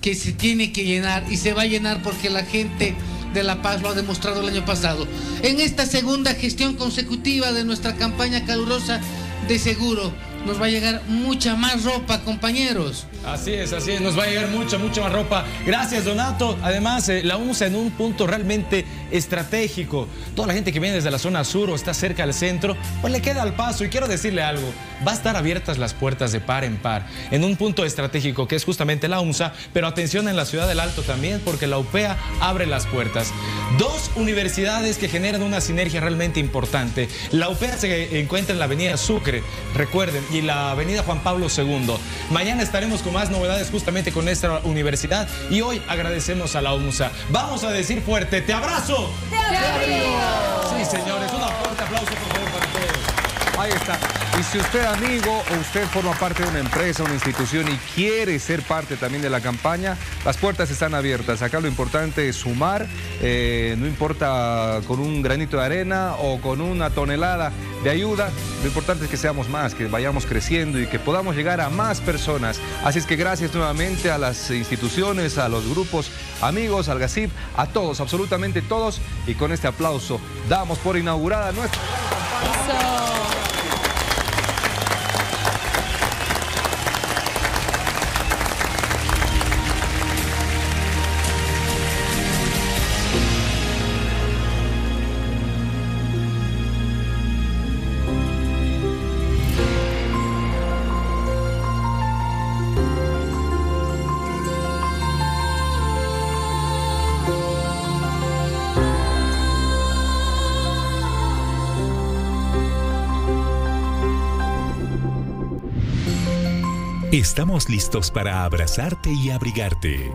que se tiene que llenar y se va a llenar porque la gente de La Paz, lo ha demostrado el año pasado. En esta segunda gestión consecutiva de nuestra campaña calurosa, de seguro nos va a llegar mucha más ropa, compañeros. Así es, así es, nos va a llegar mucha, mucha más ropa. Gracias, Donato. Además, eh, la UNSA en un punto realmente estratégico. Toda la gente que viene desde la zona sur o está cerca del centro, pues le queda al paso. Y quiero decirle algo, va a estar abiertas las puertas de par en par, en un punto estratégico que es justamente la UNSA, pero atención en la ciudad del Alto también, porque la UPEA abre las puertas. Dos universidades que generan una sinergia realmente importante. La UPEA se encuentra en la avenida Sucre, recuerden, y la avenida Juan Pablo II. Mañana estaremos con más novedades justamente con esta universidad y hoy agradecemos a la UNSA. Vamos a decir fuerte, te abrazo. Te abrazo. Sí, señores, un fuerte aplauso por favor para todos. Ahí está. Y si usted amigo o usted forma parte de una empresa, una institución y quiere ser parte también de la campaña, las puertas están abiertas. Acá lo importante es sumar, eh, no importa con un granito de arena o con una tonelada de ayuda, lo importante es que seamos más, que vayamos creciendo y que podamos llegar a más personas. Así es que gracias nuevamente a las instituciones, a los grupos amigos, al GACIP, a todos, absolutamente todos. Y con este aplauso damos por inaugurada nuestra campaña. Estamos listos para abrazarte y abrigarte.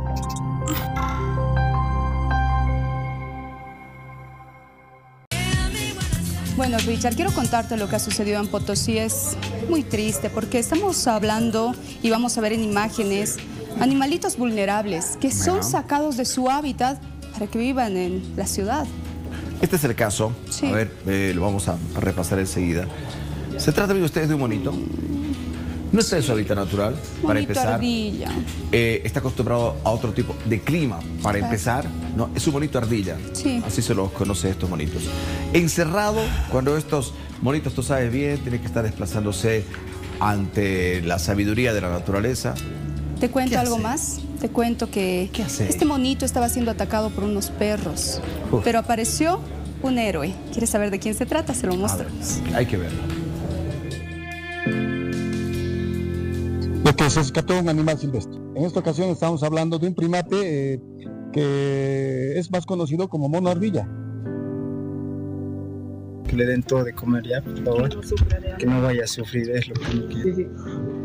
Bueno, Richard, quiero contarte lo que ha sucedido en Potosí. Es muy triste porque estamos hablando y vamos a ver en imágenes animalitos vulnerables que son sacados de su hábitat para que vivan en la ciudad. Este es el caso. A ver, eh, lo vamos a, repasar enseguida. Se trata, de ustedes, de un monito no está en su hábitat natural, para empezar. ardilla. Eh, está acostumbrado a otro tipo de clima, para empezar. No, es un monito ardilla. Sí. Así se los conoce estos monitos. Encerrado, cuando estos monitos, tú sabes bien, tienen que estar desplazándose ante la sabiduría de la naturaleza. ¿Te cuento algo más? Te cuento que este monito estaba siendo atacado por unos perros, pero apareció un héroe. ¿Quieres saber de quién se trata? Se lo mostramos. Hay que verlo. De que se rescató un animal silvestre. En esta ocasión estamos hablando de un primate eh, que es más conocido como mono ardilla. Que le den todo de comer ya, por favor. Que no vaya a sufrir, es lo que no quiero.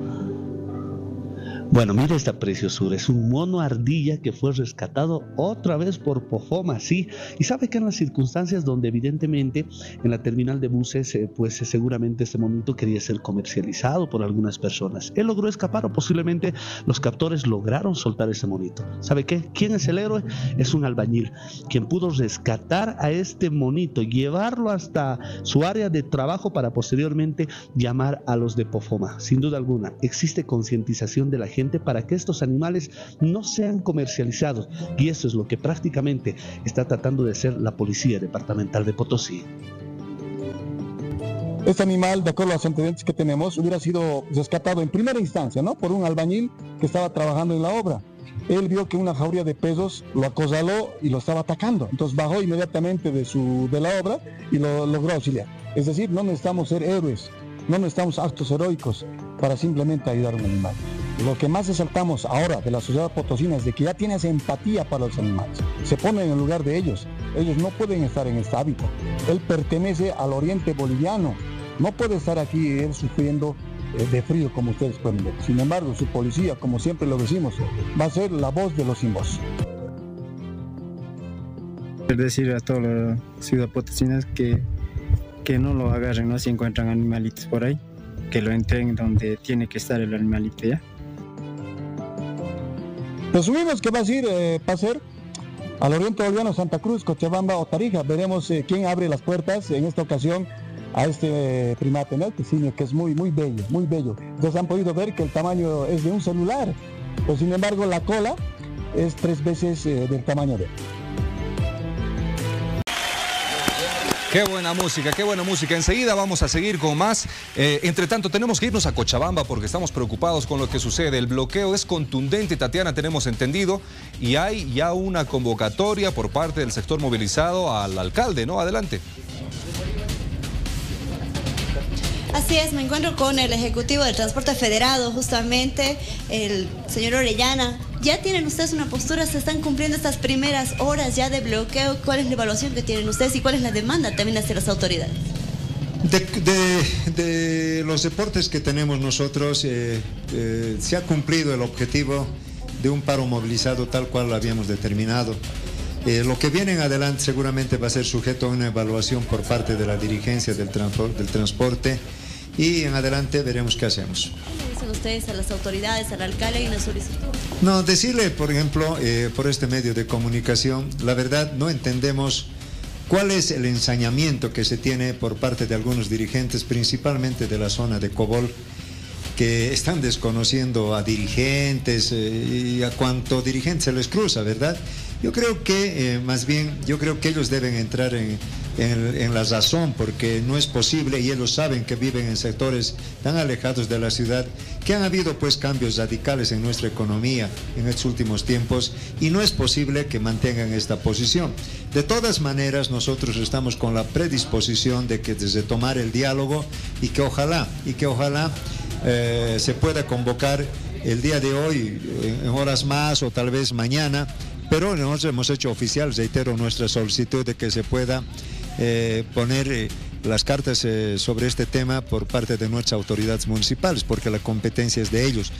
Bueno, mira esta preciosura, es un mono ardilla que fue rescatado otra vez por Pofoma, sí, y sabe que en las circunstancias donde evidentemente en la terminal de buses, eh, pues eh, seguramente este monito quería ser comercializado por algunas personas. Él logró escapar o posiblemente los captores lograron soltar ese monito. ¿Sabe qué? ¿Quién es el héroe? Es un albañil, quien pudo rescatar a este monito, llevarlo hasta su área de trabajo para posteriormente llamar a los de Pofoma. Sin duda alguna, existe concientización de la gente para que estos animales no sean comercializados. Y eso es lo que prácticamente está tratando de hacer la Policía Departamental de Potosí. Este animal, de acuerdo a los antecedentes que tenemos, hubiera sido rescatado en primera instancia, ¿no? Por un albañil que estaba trabajando en la obra. Él vio que una jauría de pesos lo acosaló y lo estaba atacando. Entonces bajó inmediatamente de, su, de la obra y lo logró auxiliar. Es decir, no necesitamos ser héroes, no necesitamos actos heroicos para simplemente ayudar a un animal. Lo que más resaltamos ahora de la sociedad potosina es de que ya tienes empatía para los animales. Se pone en el lugar de ellos. Ellos no pueden estar en este hábitat. Él pertenece al oriente boliviano. No puede estar aquí él sufriendo eh, de frío como ustedes pueden ver. Sin embargo, su policía, como siempre lo decimos, va a ser la voz de los sin voz. decir a todos los ciudadanos potosinas que, que no lo agarren, ¿no? Si encuentran animalitos por ahí, que lo entren donde tiene que estar el animalito, ¿ya? Resumimos que va a ir eh, a ser al Oriente Boliviano, Santa Cruz, Cochabamba o Tarija. Veremos eh, quién abre las puertas en esta ocasión a este primate, ¿no? Que, que es muy, muy bello, muy bello. Entonces han podido ver que el tamaño es de un celular, pero sin embargo la cola es tres veces eh, del tamaño de él. Qué buena música, qué buena música. Enseguida vamos a seguir con más. Eh, entre tanto, tenemos que irnos a Cochabamba porque estamos preocupados con lo que sucede. El bloqueo es contundente, Tatiana, tenemos entendido, y hay ya una convocatoria por parte del sector movilizado al alcalde, ¿no? Adelante. Así es, me encuentro con el Ejecutivo del Transporte Federado, justamente el señor Orellana. ¿Ya tienen ustedes una postura? ¿Se están cumpliendo estas primeras horas ya de bloqueo? ¿Cuál es la evaluación que tienen ustedes y cuál es la demanda también hacia las autoridades? De, los deportes que tenemos nosotros, eh, eh, se ha cumplido el objetivo de un paro movilizado tal cual lo habíamos determinado. Eh, lo que viene en adelante seguramente va a ser sujeto a una evaluación por parte de la dirigencia del, del transporte y en adelante veremos qué hacemos. ¿Qué le dicen ustedes a las autoridades, al alcalde y la solicitud? No, decirle, por ejemplo, eh, por este medio de comunicación, la verdad no entendemos cuál es el ensañamiento que se tiene por parte de algunos dirigentes, principalmente de la zona de Cobol, que están desconociendo a dirigentes eh, y a cuánto dirigente se les cruza, ¿verdad? Yo creo que, eh, más bien, yo creo que ellos deben entrar en, la razón, porque no es posible, y ellos saben que viven en sectores tan alejados de la ciudad, que han habido pues cambios radicales en nuestra economía en estos últimos tiempos, y no es posible que mantengan esta posición. De todas maneras, nosotros estamos con la predisposición de que desde tomar el diálogo y que ojalá, y que ojalá eh, se pueda convocar el día de hoy, en horas más o tal vez mañana, pero nosotros hemos hecho oficial, reitero, nuestra solicitud de que se pueda eh, poner eh, las cartas eh, sobre este tema por parte de nuestras autoridades municipales, porque la competencia es de ellos.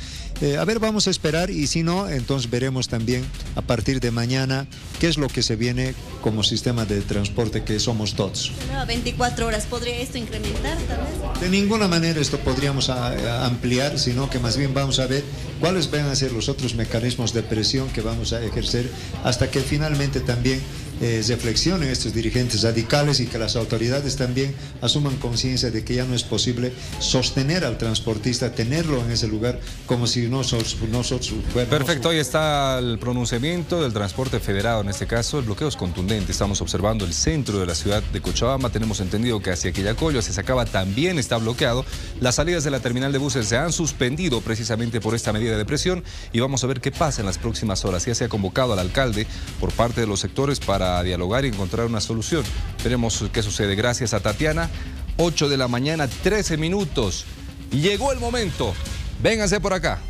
a ver, vamos a esperar y si no, entonces veremos también a partir de mañana qué es lo que se viene como sistema de transporte que somos todos. 24 horas, ¿podría esto incrementar tal vez? De ninguna manera esto podríamos ampliar, sino que más bien vamos a ver cuáles van a ser los otros mecanismos de presión que vamos a ejercer hasta que finalmente también eh, reflexionen estos dirigentes radicales y que las autoridades también asuman conciencia de que ya no es posible sostener al transportista, tenerlo en ese lugar como si nosotros, nosotros fuéramos... Perfecto, hoy está el pronunciamiento del transporte federado, en este caso el bloqueo es contundente, estamos observando el centro de la ciudad de Cochabamba, tenemos entendido que hacia Quillacollo, hacia Sacaba también está bloqueado, las salidas de la terminal de buses se han suspendido precisamente por esta medida de presión y vamos a ver qué pasa en las próximas horas, ya se ha convocado al alcalde por parte de los sectores para dialogar y encontrar una solución. Veremos qué sucede. Gracias a Tatiana. 8 de la mañana, 13 minutos. Llegó el momento. Vénganse por acá.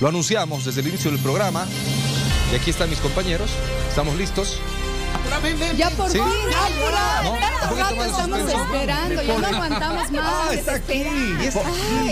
Lo anunciamos desde el inicio del programa. Y aquí están mis compañeros. ¿Estamos listos? Ya por fin, no, estamos esperando, ya no aguantamos más. Ah, está aquí,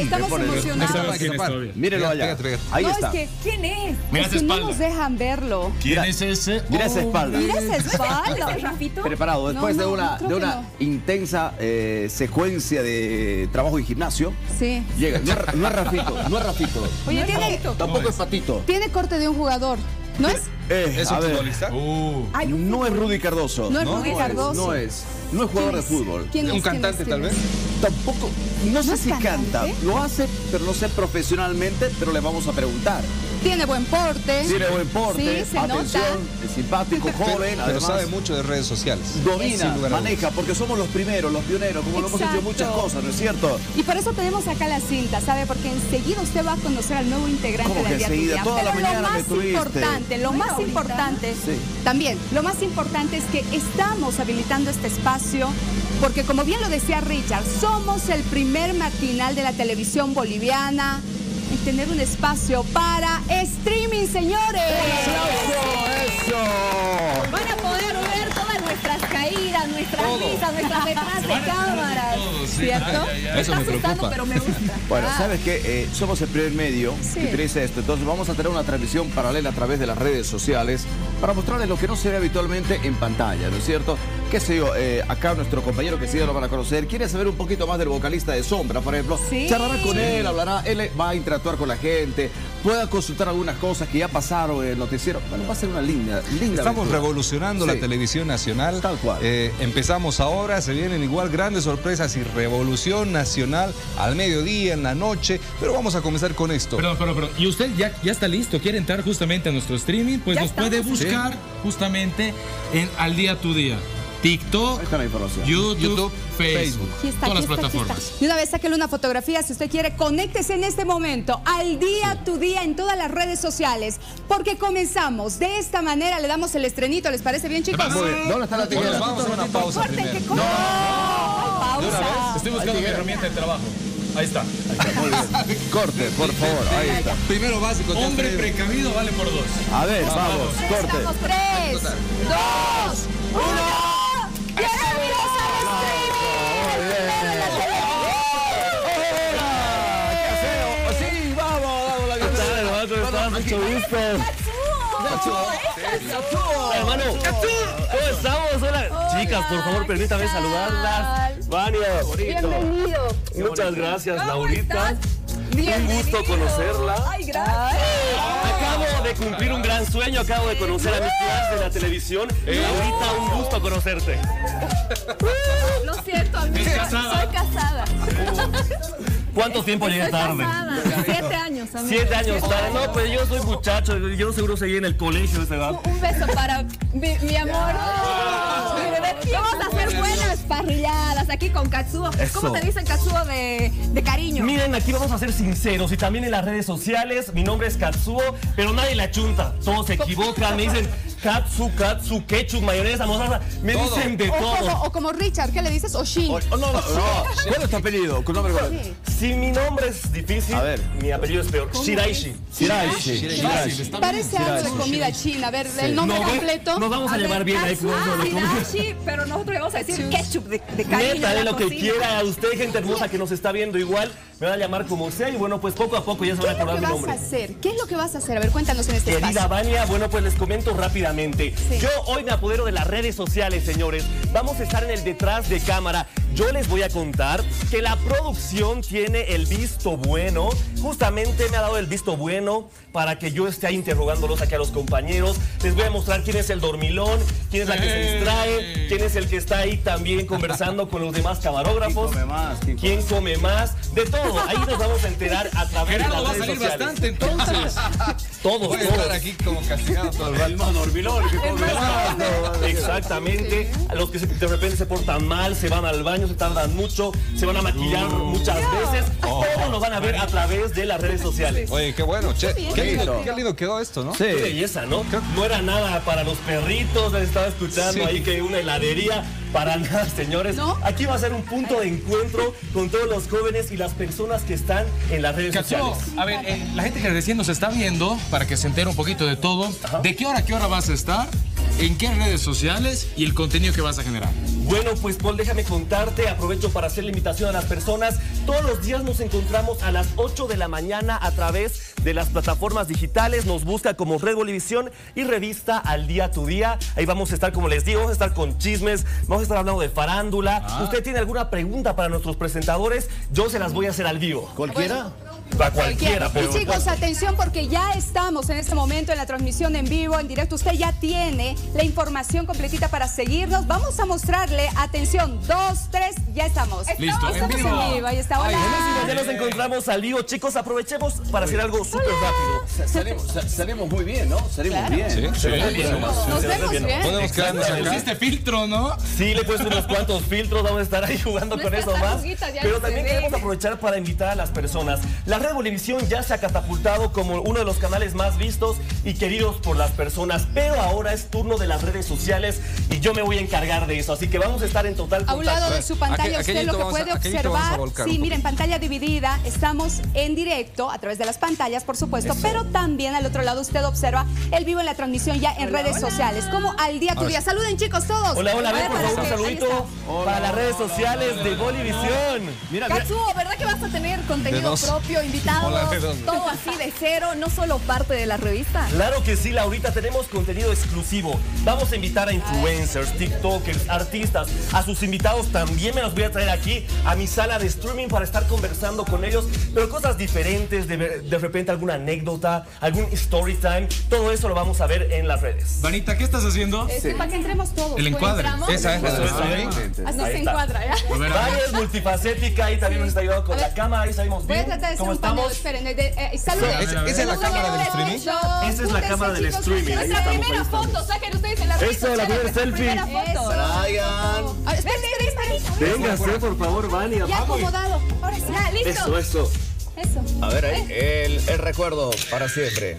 estamos emocionados. Mírelo allá. Ahí no, está. Es que, ¿quién es? Mira es que no nos dejan verlo. ¿Quién es ese? Mira esa espalda. Mira esa espalda, Rafito. Preparado, después de una, de una intensa eh, secuencia de trabajo y gimnasio. Sí. Llega, no es Rafito, no es Rafito. Oye, tiene... Tampoco es Patito. Tiene corte de un jugador. ¿No es? Eh, ¿Es un futbolista? Uh. no es Rudy Cardoso. No es Rudy Cardoso. no es. No es jugador de fútbol. ¿Quién ¿Un cantante tal vez? Tampoco. No sé si canta. Lo hace, pero no sé profesionalmente, pero le vamos a preguntar. Tiene buen porte. Tiene buen porte. Sí, se Atención, nota. es simpático, joven. Pero además, sabe mucho de redes sociales. Domina, maneja, porque somos los primeros, los pioneros, como lo hemos hecho muchas cosas, ¿no es cierto? Y por eso tenemos acá la cinta, ¿sabe? Porque enseguida usted va a conocer al nuevo integrante ¿Cómo de la enseguida? Toda la Pero mañana lo me más tuviste. importante, lo más importante, también, lo más importante es que estamos habilitando este espacio porque como bien lo decía Richard, somos el primer matinal de la televisión boliviana en tener un espacio para streaming, señores. ¡Eso! Van a poder ver todas nuestras caídas, nuestras risas, nuestras detrás de cámaras. ¿Cierto? Me Eso está me asustando, preocupa. pero me gusta. Bueno, Ah. ¿sabes qué? Eh, somos el primer medio Sí. que utiliza esto. Entonces vamos a tener una transmisión paralela a través de las redes sociales para mostrarles lo que no se ve habitualmente en pantalla, ¿no es cierto? Qué sé yo, eh, acá nuestro compañero que sí lo van a conocer, quiere saber un poquito más del vocalista de Sombra, por ejemplo. Sí. Charlará con él, hablará, él va a interactuar con la gente, pueda consultar algunas cosas que ya pasaron en el noticiero. Bueno, va a ser una linda, linda Estamos aventura. revolucionando Sí. la televisión nacional. Tal cual. Eh, empezamos ahora, se vienen igual grandes sorpresas y revolución nacional al mediodía, en la noche, pero vamos a comenzar con esto. Perdón, perdón, perdón. ¿Y usted ya, ya está listo? ¿Quiere entrar justamente a nuestro streaming? Pues Ya nos puede buscar justamente en Al Día Tu Día. TikTok, YouTube, Facebook, Aquí está, todas las está, plataformas. está. Y una vez sáquele una fotografía, si usted quiere, conéctese en este momento al día tu día en todas las redes sociales, porque comenzamos de esta manera, le damos el estrenito, ¿les parece bien, chicos? Muy bien. ¿Dónde está la tijera? Bueno, vamos a una pausa primero. que corten. Hay ¿De una pausa. vez? Estoy buscando mi herramienta de trabajo. Ahí está. Muy bien. Corte, por favor. Ahí está. Primero básico. Hombre precavido vale por dos. A ver, vamos. Corte. Estamos tres, dos, uno. Mucho gusto. Hermano, ¿cómo estamos? Hola. Chicas, por favor, permítame saludarlas. Vania. Bienvenido. Muchas gracias, Laurita. Un gusto conocerla. Ay, gracias. Acabo de cumplir un gran sueño, acabo de conocer a mis fans de la televisión. Laurita, un gusto conocerte. Lo siento, amiga. Soy casada. ¿Cuánto tiempo llegué tarde? casada. Siete años, amiga. Siete años tarde. No, pues yo soy muchacho, yo seguro seguí en el colegio de esa edad. Un beso para mi, mi amor. Vamos a hacer buenas parrilladas aquí con Katsuo. Eso. ¿Cómo te dicen Katsuo de, de cariño? Miren, aquí vamos a ser sinceros y también en las redes sociales. Mi nombre es Katsuo, pero nadie la chunta. Todos se equivocan, me dicen Katsu, Katsu, ketchup, mayonesa, mostaza. Me dicen de O como, todo. o como Richard, ¿qué le dices? Oshin. Oh, no, no, no. ¿Cuál es tu apellido? ¿Con nombre cuál? Si mi nombre es difícil, A ver. mi apellido es peor. Shiraishi. Shiraishi. Shiraishi. Parece algo de comida china. A ver, el nombre completo. Nos vamos a, A ver, llevar bien ahí la comida. Sí, pero nosotros le vamos a decir ketchup de, de cariño. Neta, de lo que quiera. A usted, gente hermosa que nos está viendo igual, me van a llamar como sea. Y bueno, pues poco a poco ya se ¿Qué van a acordar mi vas a nombre. hacer? ¿Qué es lo que vas a hacer? A ver, cuéntanos en este Querida espacio. Vania, bueno, pues les comento rápidamente. Sí. Yo hoy me apodero de las redes sociales, señores. Vamos a estar en el detrás de cámara. Yo les voy a contar que la producción tiene el visto bueno. Justamente me ha dado el visto bueno para que yo esté ahí interrogándolos aquí a los compañeros. Les voy a mostrar quién es el dormilón, quién es la que se distrae, quién es el que está ahí también conversando con los demás camarógrafos. ¿Quién come más? ¿Quién come ¿Quién come más? De todo. Ahí nos vamos a enterar a través de Gerardo las va a salir sociales. bastante entonces. Todos, Voy a todos. estar aquí como castigado todo el rato. El más dormilón que come más. Exactamente. A los que se- de repente se portan mal, se van al baño, se tardan mucho, se van a maquillar muchas veces. Todo lo van a ver a través de las redes sociales. Oye, qué bueno, che. Qué lindo, lindo. qué lindo quedó esto, ¿no? Qué belleza, ¿no? No era nada para los perritos, les estaba escuchando Sí. ahí que una heladería. Para nada, señores. ¿No? Aquí va a ser un punto de encuentro con todos los jóvenes y las personas que están en las redes Katsuo, sociales. a ver, eh, la gente que recién nos está viendo, para que se entere un poquito de todo, ¿de qué hora a qué hora vas a estar? ¿En qué redes sociales? Y el contenido que vas a generar. Bueno, pues Paul, déjame contarte, aprovecho para hacer la invitación a las personas. Todos los días nos encontramos a las 8 de la mañana a través de las plataformas digitales. Nos busca como Red Bolivisión y revista Al Día Tu Día. Ahí vamos a estar, como les digo, vamos a estar con chismes, vamos a estar hablando de farándula. ¿Usted tiene alguna pregunta para nuestros presentadores? Yo se las voy a hacer al vivo. ¿Cualquiera? Para cualquiera, pero... Y chicos, atención porque ya estamos en este momento en la transmisión en vivo, en directo. Usted ya tiene la información completita para seguirnos. Vamos a mostrarle, atención, dos, tres, ya estamos. Listo, en estamos vivo. en vivo. Ahí está, hola. Ya nos encontramos al vivo, chicos. Aprovechemos para hacer algo súper rápido. Salimos, sa- salimos muy bien, ¿no? Salimos Claro. bien. Sí, sí. Nos vemos bien. Podemos quedarnos Le acá. pusiste filtro, ¿no? Sí, le he puesto unos cuantos filtros, vamos a estar ahí jugando con eso más. Pero también queremos aprovechar para invitar a las personas. La Red Bolivisión ya se ha catapultado como uno de los canales más vistos y queridos por las personas, pero ahora es turno de las redes sociales y yo me voy a encargar de eso. Así que vamos a estar en total A un contacto. lado de su pantalla, usted lo que puede a observar. Sí, miren, pantalla dividida. Estamos en directo a través de las pantallas, por supuesto, pero también al otro lado usted observa el vivo en la transmisión ya en redes sociales, como al día tu día. Saluden, chicos, todos. Hola, hola, a ver, por para favor, un saludito para las redes sociales de Bolivisión. Mira, mira. Katsuo, ¿verdad que vas a tener contenido propio, invitados, todo así de cero, no solo parte de la revista? Claro que sí, Laurita, tenemos contenido exclusivo. Vamos a invitar a influencers, TikTokers, artistas. A sus invitados también me los voy a traer aquí a mi sala de streaming para estar conversando con ellos, pero cosas diferentes, de, de repente alguna anécdota, algún story time, todo eso lo vamos a ver en las redes. Vanita, ¿qué estás haciendo? Este, Para que entremos todos. El encuadre. ¿Entramos? Esa es la Así se encuadra, ¿ya? Varias multifacética y también nos está ayudando con A la ver. cámara, ahí salimos Voy a bien. tratar de hacer ¿Cómo un paneo, estamos? esperen, de, eh. ¿Esa- esa es la cámara del streaming? Esa es la cámara del streaming, ahí Nuestra estamos, primera foto, saquen ustedes en la Eso, la primera selfie. Traigan. Véngase, por favor, Vani. Ya acomodado. Ahora sí. Ya, listo. Eso, eso. Eso. A ver ahí, el, el recuerdo para siempre.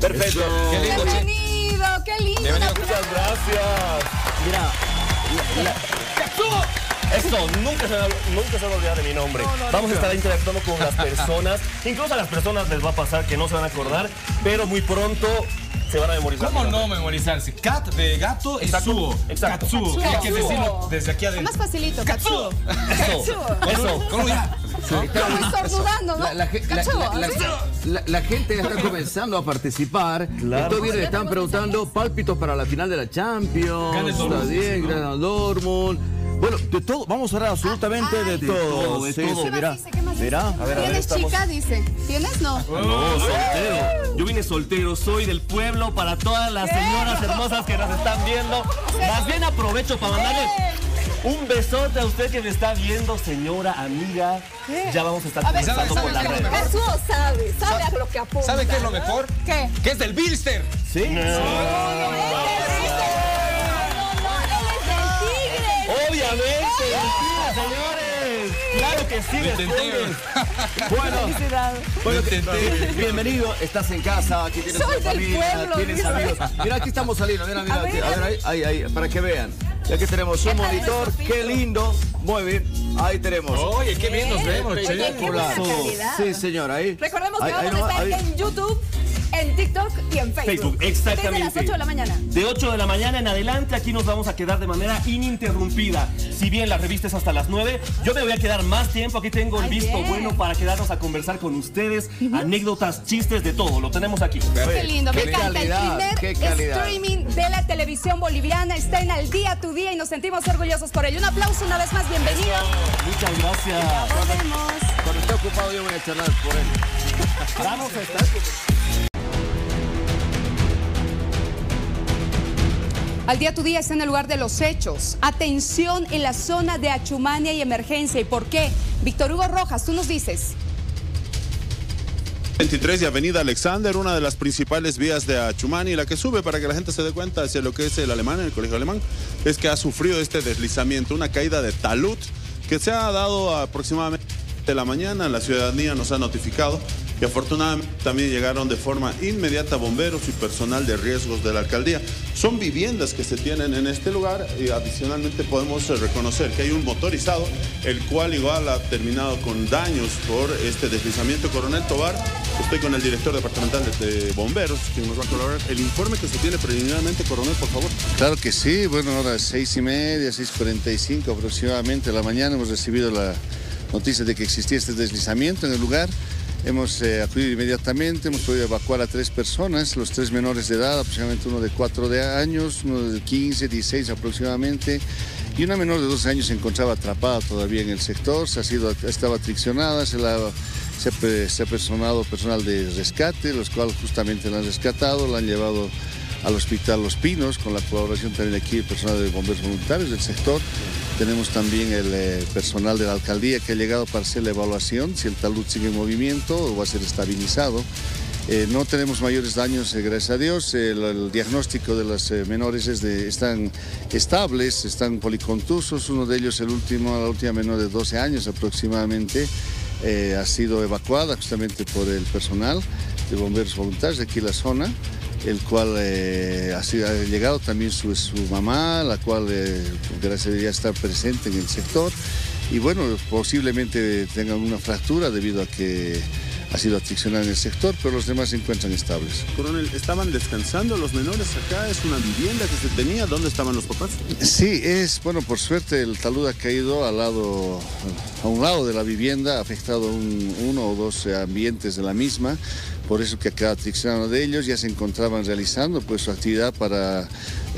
Perfecto. Qué lindo, che. Bienvenido, qué lindo. Bienvenido, muchas gracias. Mira, la- la- esto nunca se, va, nunca se va a olvidar de mi nombre. Vamos a estar interactuando con las personas. Incluso a las personas les va a pasar que no se van a acordar, pero muy pronto se van a memorizar. ¿Cómo no memorizarse? Cat de gato y Exacto, suo. exacto. Katsuo. Katsuo. Hay que decirlo Katsuo. desde aquí adentro. más facilito, Katsuo. Eso, eso. ¿Cómo ya? Estornudando, ¿no? La, Katsuo, gente está comenzando a participar. Claro. Estoy viendo que están preguntando pálpitos para la final de la Champions. Está bien, Gran Dortmund. Bueno, de todo, vamos a hablar absolutamente de, De todo. todo, de Sí, todo. sí, mira, dice? ¿Qué más mira. A ver, a ver, ¿Tienes estamos. chica? Dice. ¿Tienes? No. No, soltero. Yo vine soltero, soy del pueblo para todas las señoras hermosas que nos están viendo. Más bien aprovecho para mandarle un besote a usted que me está viendo, señora, amiga. Ya vamos a estar A ver, conversando ¿sabe por la qué es lo red. mejor? Katsuo sabe, sabe a lo que apunta. ¿Sabe qué es lo mejor? ¿Qué? Que es del Bilster. Sí. Obviamente, mentira, señores. Claro que sí, después. Bueno, bueno, que- bienvenido, estás en casa, aquí tienes Soy una del familia, pueblo, tienes dice. amigos. Mira, aquí estamos saliendo, mira, mira, A ver, a ver, ahí, ahí, ahí, para que vean. Y aquí tenemos un ¿Qué tal monitor, qué lindo, muy bien, ahí tenemos. Oye, qué bien nos vemos, che. Espectacular. Qué buena calidad. Sí, señor, ahí. Recordemos que Ahí- ahí vamos a nomás, estar ahí. en YouTube, en TikTok y en Facebook. Facebook, exactamente. Desde las 8 de la mañana. De 8 de la mañana en adelante, aquí nos vamos a quedar de manera ininterrumpida. Si bien la revista es hasta las 9, yo me voy a quedar más tiempo. Aquí tengo el Ay, visto bien. bueno para quedarnos a conversar con ustedes. Anécdotas, chistes, de todo. Lo tenemos aquí. Qué lindo, me Qué encanta. calidad, el qué primer calidad. streaming de la televisión boliviana está en al día tu día y nos sentimos orgullosos por ello. Un aplauso una vez más, bienvenido. Muchas gracias. Volvemos. Cuando esté ocupado yo voy a charlar por él. Vamos a estar. Al día tu día está en el lugar de los hechos. Atención en la zona de Achumania y emergencia. ¿Y por qué? Víctor Hugo Rojas, tú nos dices. 23 y Avenida Alexander, una de las principales vías de Achumani, la que sube para que la gente se dé cuenta hacia lo que es el alemán, el colegio alemán, es que ha sufrido este deslizamiento, una caída de talud que se ha dado aproximadamente de la mañana, la ciudadanía nos ha notificado y afortunadamente también llegaron de forma inmediata bomberos y personal de riesgos de la alcaldía. Son viviendas que se tienen en este lugar y adicionalmente podemos eh, reconocer que hay un motorizado, el cual igual ha terminado con daños por este deslizamiento. Coronel Tobar, estoy con el director departamental de, bomberos, quien nos va a colaborar. El informe que se tiene preliminarmente, coronel, por favor. Claro que sí, bueno, ahora seis y media, 6.45 aproximadamente de la mañana hemos recibido la noticia de que existía este deslizamiento en el lugar. Hemos eh, acudido inmediatamente, hemos podido evacuar a tres personas, los tres menores de edad, aproximadamente uno de 4 de años, uno de 15, 16 aproximadamente, y una menor de 12 años se encontraba atrapada todavía en el sector, se ha sido, estaba friccionada, se, se ha personado personal de rescate, los cuales justamente la han rescatado, la han llevado al Hospital Los Pinos, con la colaboración también aquí del personal de bomberos voluntarios del sector. Tenemos también el eh, personal de la alcaldía que ha llegado para hacer la evaluación, si el talud sigue en movimiento o va a ser estabilizado. Eh, no tenemos mayores daños, eh, gracias a Dios. El, el diagnóstico de eh, menores es de, están estables, están policontusos. Uno de ellos, el último, la última menor de 12 años aproximadamente, ha sido evacuada justamente por el personal de bomberos voluntarios de aquí la zona el cual eh, ha, sido- ha llegado también su, su mamá, la cual eh, gracias a está presente en el sector y bueno, posiblemente tengan una fractura debido a que ha sido aficionada en el sector, pero los demás se encuentran estables. Coronel, ¿estaban descansando los menores acá? ¿Es una vivienda que se tenía? ¿Dónde estaban los papás? Sí, es, bueno, por suerte el talud ha caído al lado, a un lado de la vivienda, ha afectado un- uno o dos ambientes de la misma, por eso que cada friccionado de ellos ya se encontraban realizando pues su actividad para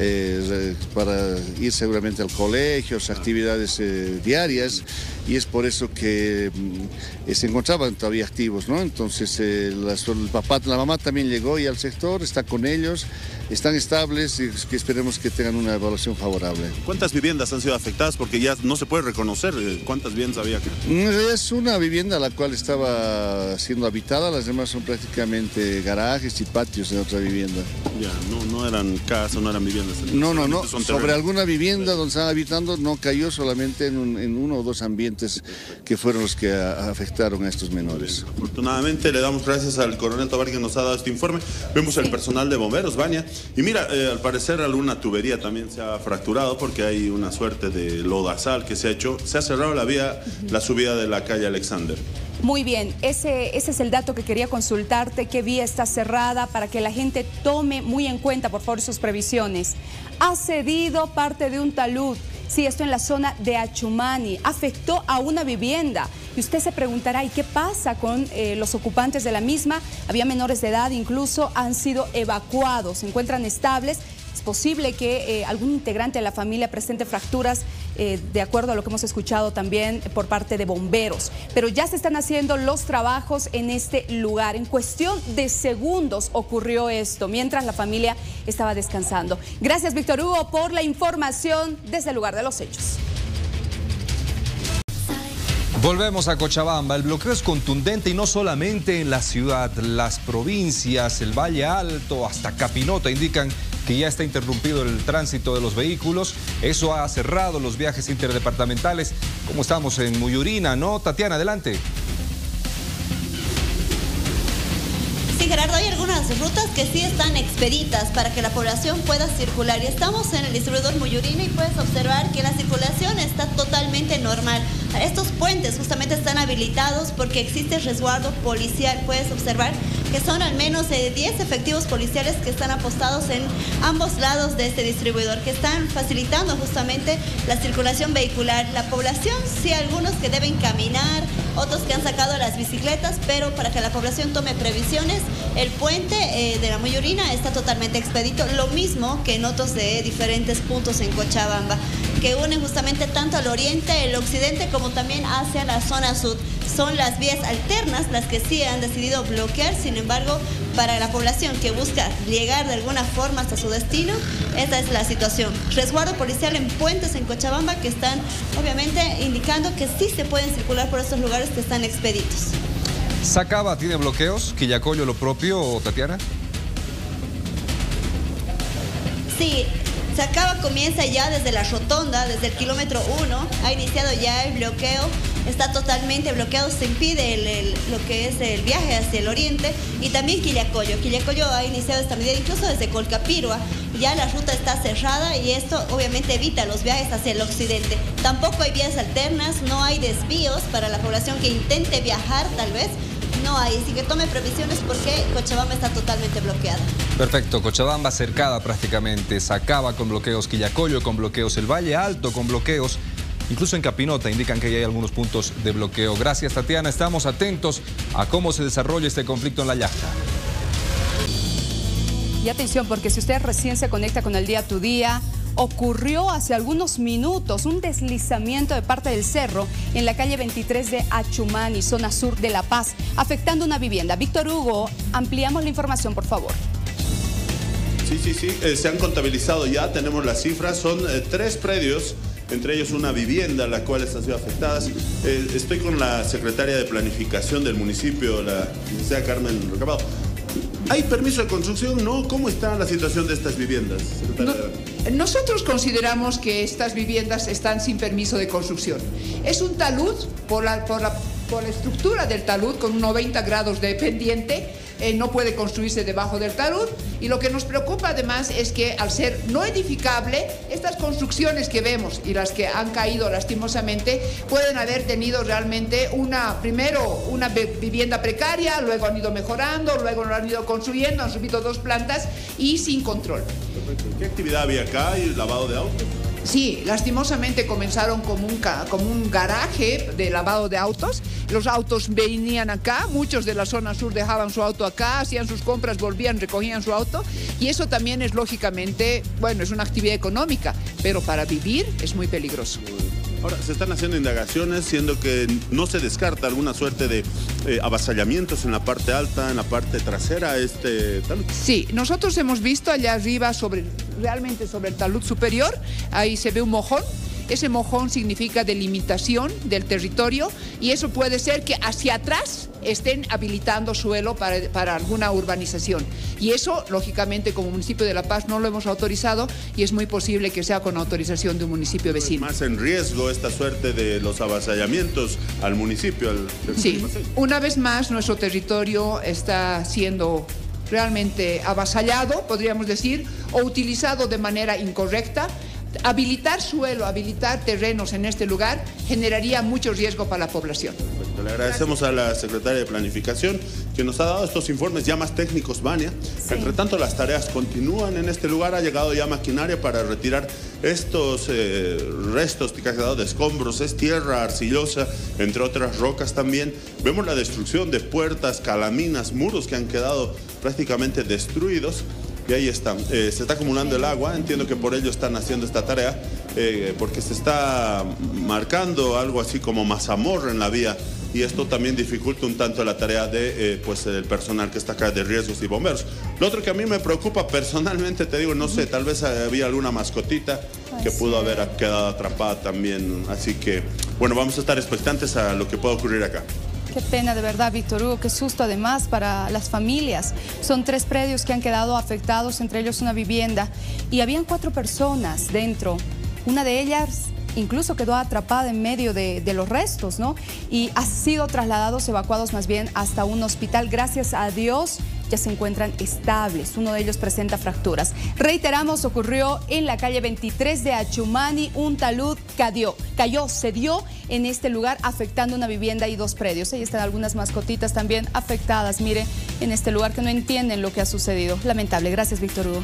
eh, para ir seguramente al colegio, actividades eh, diarias, y es por eso que mm, se encontraban todavía activos, ¿no? Entonces el papá, la mamá también llegó y al sector, está con ellos, están estables y que esperemos que tengan una evaluación favorable. ¿Cuántas viviendas han sido afectadas? Porque ya no se puede reconocer cuántas viviendas había aquí. Mm, es una vivienda la cual estaba siendo habitada, las demás son prácticamente garajes y patios de otra vivienda. Ya, no, no eran casas, no eran viviendas. No, no, no. Sobre alguna vivienda donde estaban habitando no cayó solamente en, uno o dos ambientes que fueron los que afectaron a estos menores. Afortunadamente le damos gracias al coronel Tobar que nos ha dado este informe. Vemos el personal de bomberos, Vania. Y mira, eh, al parecer alguna tubería también se ha fracturado porque hay una suerte de lodazal que se ha hecho. Se ha cerrado la vía, la subida de la calle Alexander. Muy bien, ese, ese es el dato que quería consultarte, qué vía está cerrada para que la gente tome muy en cuenta, por favor, sus previsiones. Ha cedido parte de un talud, sí, esto en la zona de Achumani, afectó a una vivienda. Y usted se preguntará, ¿y qué pasa con eh, los ocupantes de la misma? Había menores de edad, incluso han sido evacuados, se encuentran estables es posible que eh, algún integrante de la familia presente fracturas, eh, de acuerdo a lo que hemos escuchado también por parte de bomberos. Pero ya se están haciendo los trabajos en este lugar. En cuestión de segundos ocurrió esto, mientras la familia estaba descansando. Gracias, Víctor Hugo, por la información desde el lugar de los hechos. Volvemos a Cochabamba. El bloqueo es contundente y no solamente en la ciudad, las provincias, el Valle Alto, hasta Capinota indican que ya está interrumpido el tránsito de los vehículos. Eso ha cerrado los viajes interdepartamentales. Como estamos en Muyurina, ¿no? Tatiana, adelante. Sí, Gerardo, hay algunas rutas que sí están expeditas para que la población pueda circular. Y estamos en el distribuidor Muyurina y puedes observar que la circulación está totalmente normal. Estos puentes justamente están habilitados porque existe resguardo policial. Puedes observar que son al menos 10 efectivos policiales que están apostados en ambos lados de este distribuidor, que están facilitando justamente la circulación vehicular. La población, sí, algunos que deben caminar, otros que han sacado las bicicletas, pero para que la población tome previsiones, el puente eh, de la Moyorina está totalmente expedito, lo mismo que en otros de diferentes puntos en Cochabamba, que unen justamente tanto al oriente, el occidente, como también hacia la zona sur. Son las vías alternas las que sí han decidido bloquear, sin embargo, para la población que busca llegar de alguna forma hasta su destino, esta es la situación. Resguardo policial en puentes en Cochabamba que están obviamente indicando que sí se pueden circular por estos lugares que están expeditos. ¿Sacaba tiene bloqueos? ¿Quillacollo lo propio, Tatiana? Sí, Sacaba comienza ya desde la rotonda, desde el kilómetro 1, ha iniciado ya el bloqueo, está totalmente bloqueado, se impide lo que es el viaje hacia el oriente y también Quillacoyo. Quillacoyo ha iniciado esta medida incluso desde Colcapirua, ya la ruta está cerrada y esto obviamente evita los viajes hacia el occidente. Tampoco hay vías alternas, no hay desvíos para la población que intente viajar tal vez no hay, así que tome previsiones porque Cochabamba está totalmente bloqueada. Perfecto, Cochabamba cercada prácticamente, Sacaba con bloqueos Quillacollo, con bloqueos el Valle Alto, con bloqueos Incluso en Capinota indican que ya hay algunos puntos de bloqueo. Gracias, Tatiana. Estamos atentos a cómo se desarrolla este conflicto en la yacta. Y atención, porque si usted recién se conecta con el día tu día, ocurrió hace algunos minutos un deslizamiento de parte del cerro en la calle 23 de Achumani, zona sur de La Paz, afectando una vivienda. Víctor Hugo, ampliamos la información, por favor. Sí, sí, sí, eh, se han contabilizado ya, tenemos las cifras, son eh, tres predios entre ellos una vivienda, la cual han sido afectadas. Eh, estoy con la secretaria de Planificación del municipio, la licenciada Carmen Recabado. ¿Hay permiso de construcción? ¿No? ¿Cómo está la situación de estas viviendas? Nosotros consideramos que estas viviendas están sin permiso de construcción. Es un talud por la, estructura del talud con 90 grados de pendiente eh, no puede construirse debajo del talud y lo que nos preocupa además es que al ser no edificable, estas construcciones que vemos y las que han caído lastimosamente pueden haber tenido realmente una, primero una vivienda precaria, luego han ido mejorando, luego lo han ido construyendo, han subido dos plantas y sin control. ¿Qué actividad había acá? ¿Y lavado de autos? Sí, lastimosamente comenzaron como un, como un garaje de lavado de autos. Los autos venían acá, muchos de la zona sur dejaban su auto acá, hacían sus compras, volvían, recogían su auto. Y eso también es lógicamente, bueno, es una actividad económica, pero para vivir es muy peligroso. Ahora, se están haciendo indagaciones, siendo que no se descarta alguna suerte de eh, avasallamientos en la parte alta, en la parte trasera, este talud. Sí, nosotros hemos visto allá arriba, sobre, realmente sobre el talud superior, ahí se ve un mojón, ese mojón significa delimitación del territorio y eso puede ser que hacia atrás estén habilitando suelo para, alguna urbanización. Y eso, lógicamente, como municipio de La Paz no lo hemos autorizado y es muy posible que sea con autorización de un municipio vecino. Más en riesgo esta suerte de los avasallamientos al municipio. Al, sí, una vez más nuestro territorio está siendo realmente avasallado, podríamos decir, o utilizado de manera incorrecta habilitar suelo, habilitar terrenos en este lugar generaría mucho riesgo para la población. Le agradecemos a la secretaria de Planificación que nos ha dado estos informes ya más técnicos, Vania. Entre tanto, las tareas continúan en este lugar. Ha llegado ya maquinaria para retirar estos eh, restos que ha quedado de escombros. Es tierra arcillosa, entre otras rocas también. Vemos la destrucción de puertas, calaminas, muros que han quedado prácticamente destruidos. Y ahí está, eh, se está acumulando el agua, entiendo que por ello están haciendo esta tarea, eh, porque se está marcando algo así como mazamorra en la vía y esto también dificulta un tanto la tarea de eh, pues el personal que está acá de riesgos y bomberos. Lo otro que a mí me preocupa personalmente, te digo, no sé, tal vez había alguna mascotita que pudo haber quedado atrapada también, así que bueno, vamos a estar expectantes a lo que pueda ocurrir acá. Qué pena de verdad, Víctor Hugo, qué susto además para las familias. Son tres predios que han quedado afectados, entre ellos una vivienda, y habían cuatro personas dentro. Una de ellas incluso quedó atrapada en medio de, de, los restos, ¿no? Y ha sido trasladados, evacuados más bien hasta un hospital. Gracias a Dios ya se encuentran estables. Uno de ellos presenta fracturas. Reiteramos, ocurrió en la calle 23 de Achumani. Un talud cayó, cayó, se dio en este lugar afectando una vivienda y dos predios. Ahí están algunas mascotitas también afectadas, mire, en este lugar que no entienden lo que ha sucedido. Lamentable. Gracias, Víctor Hugo.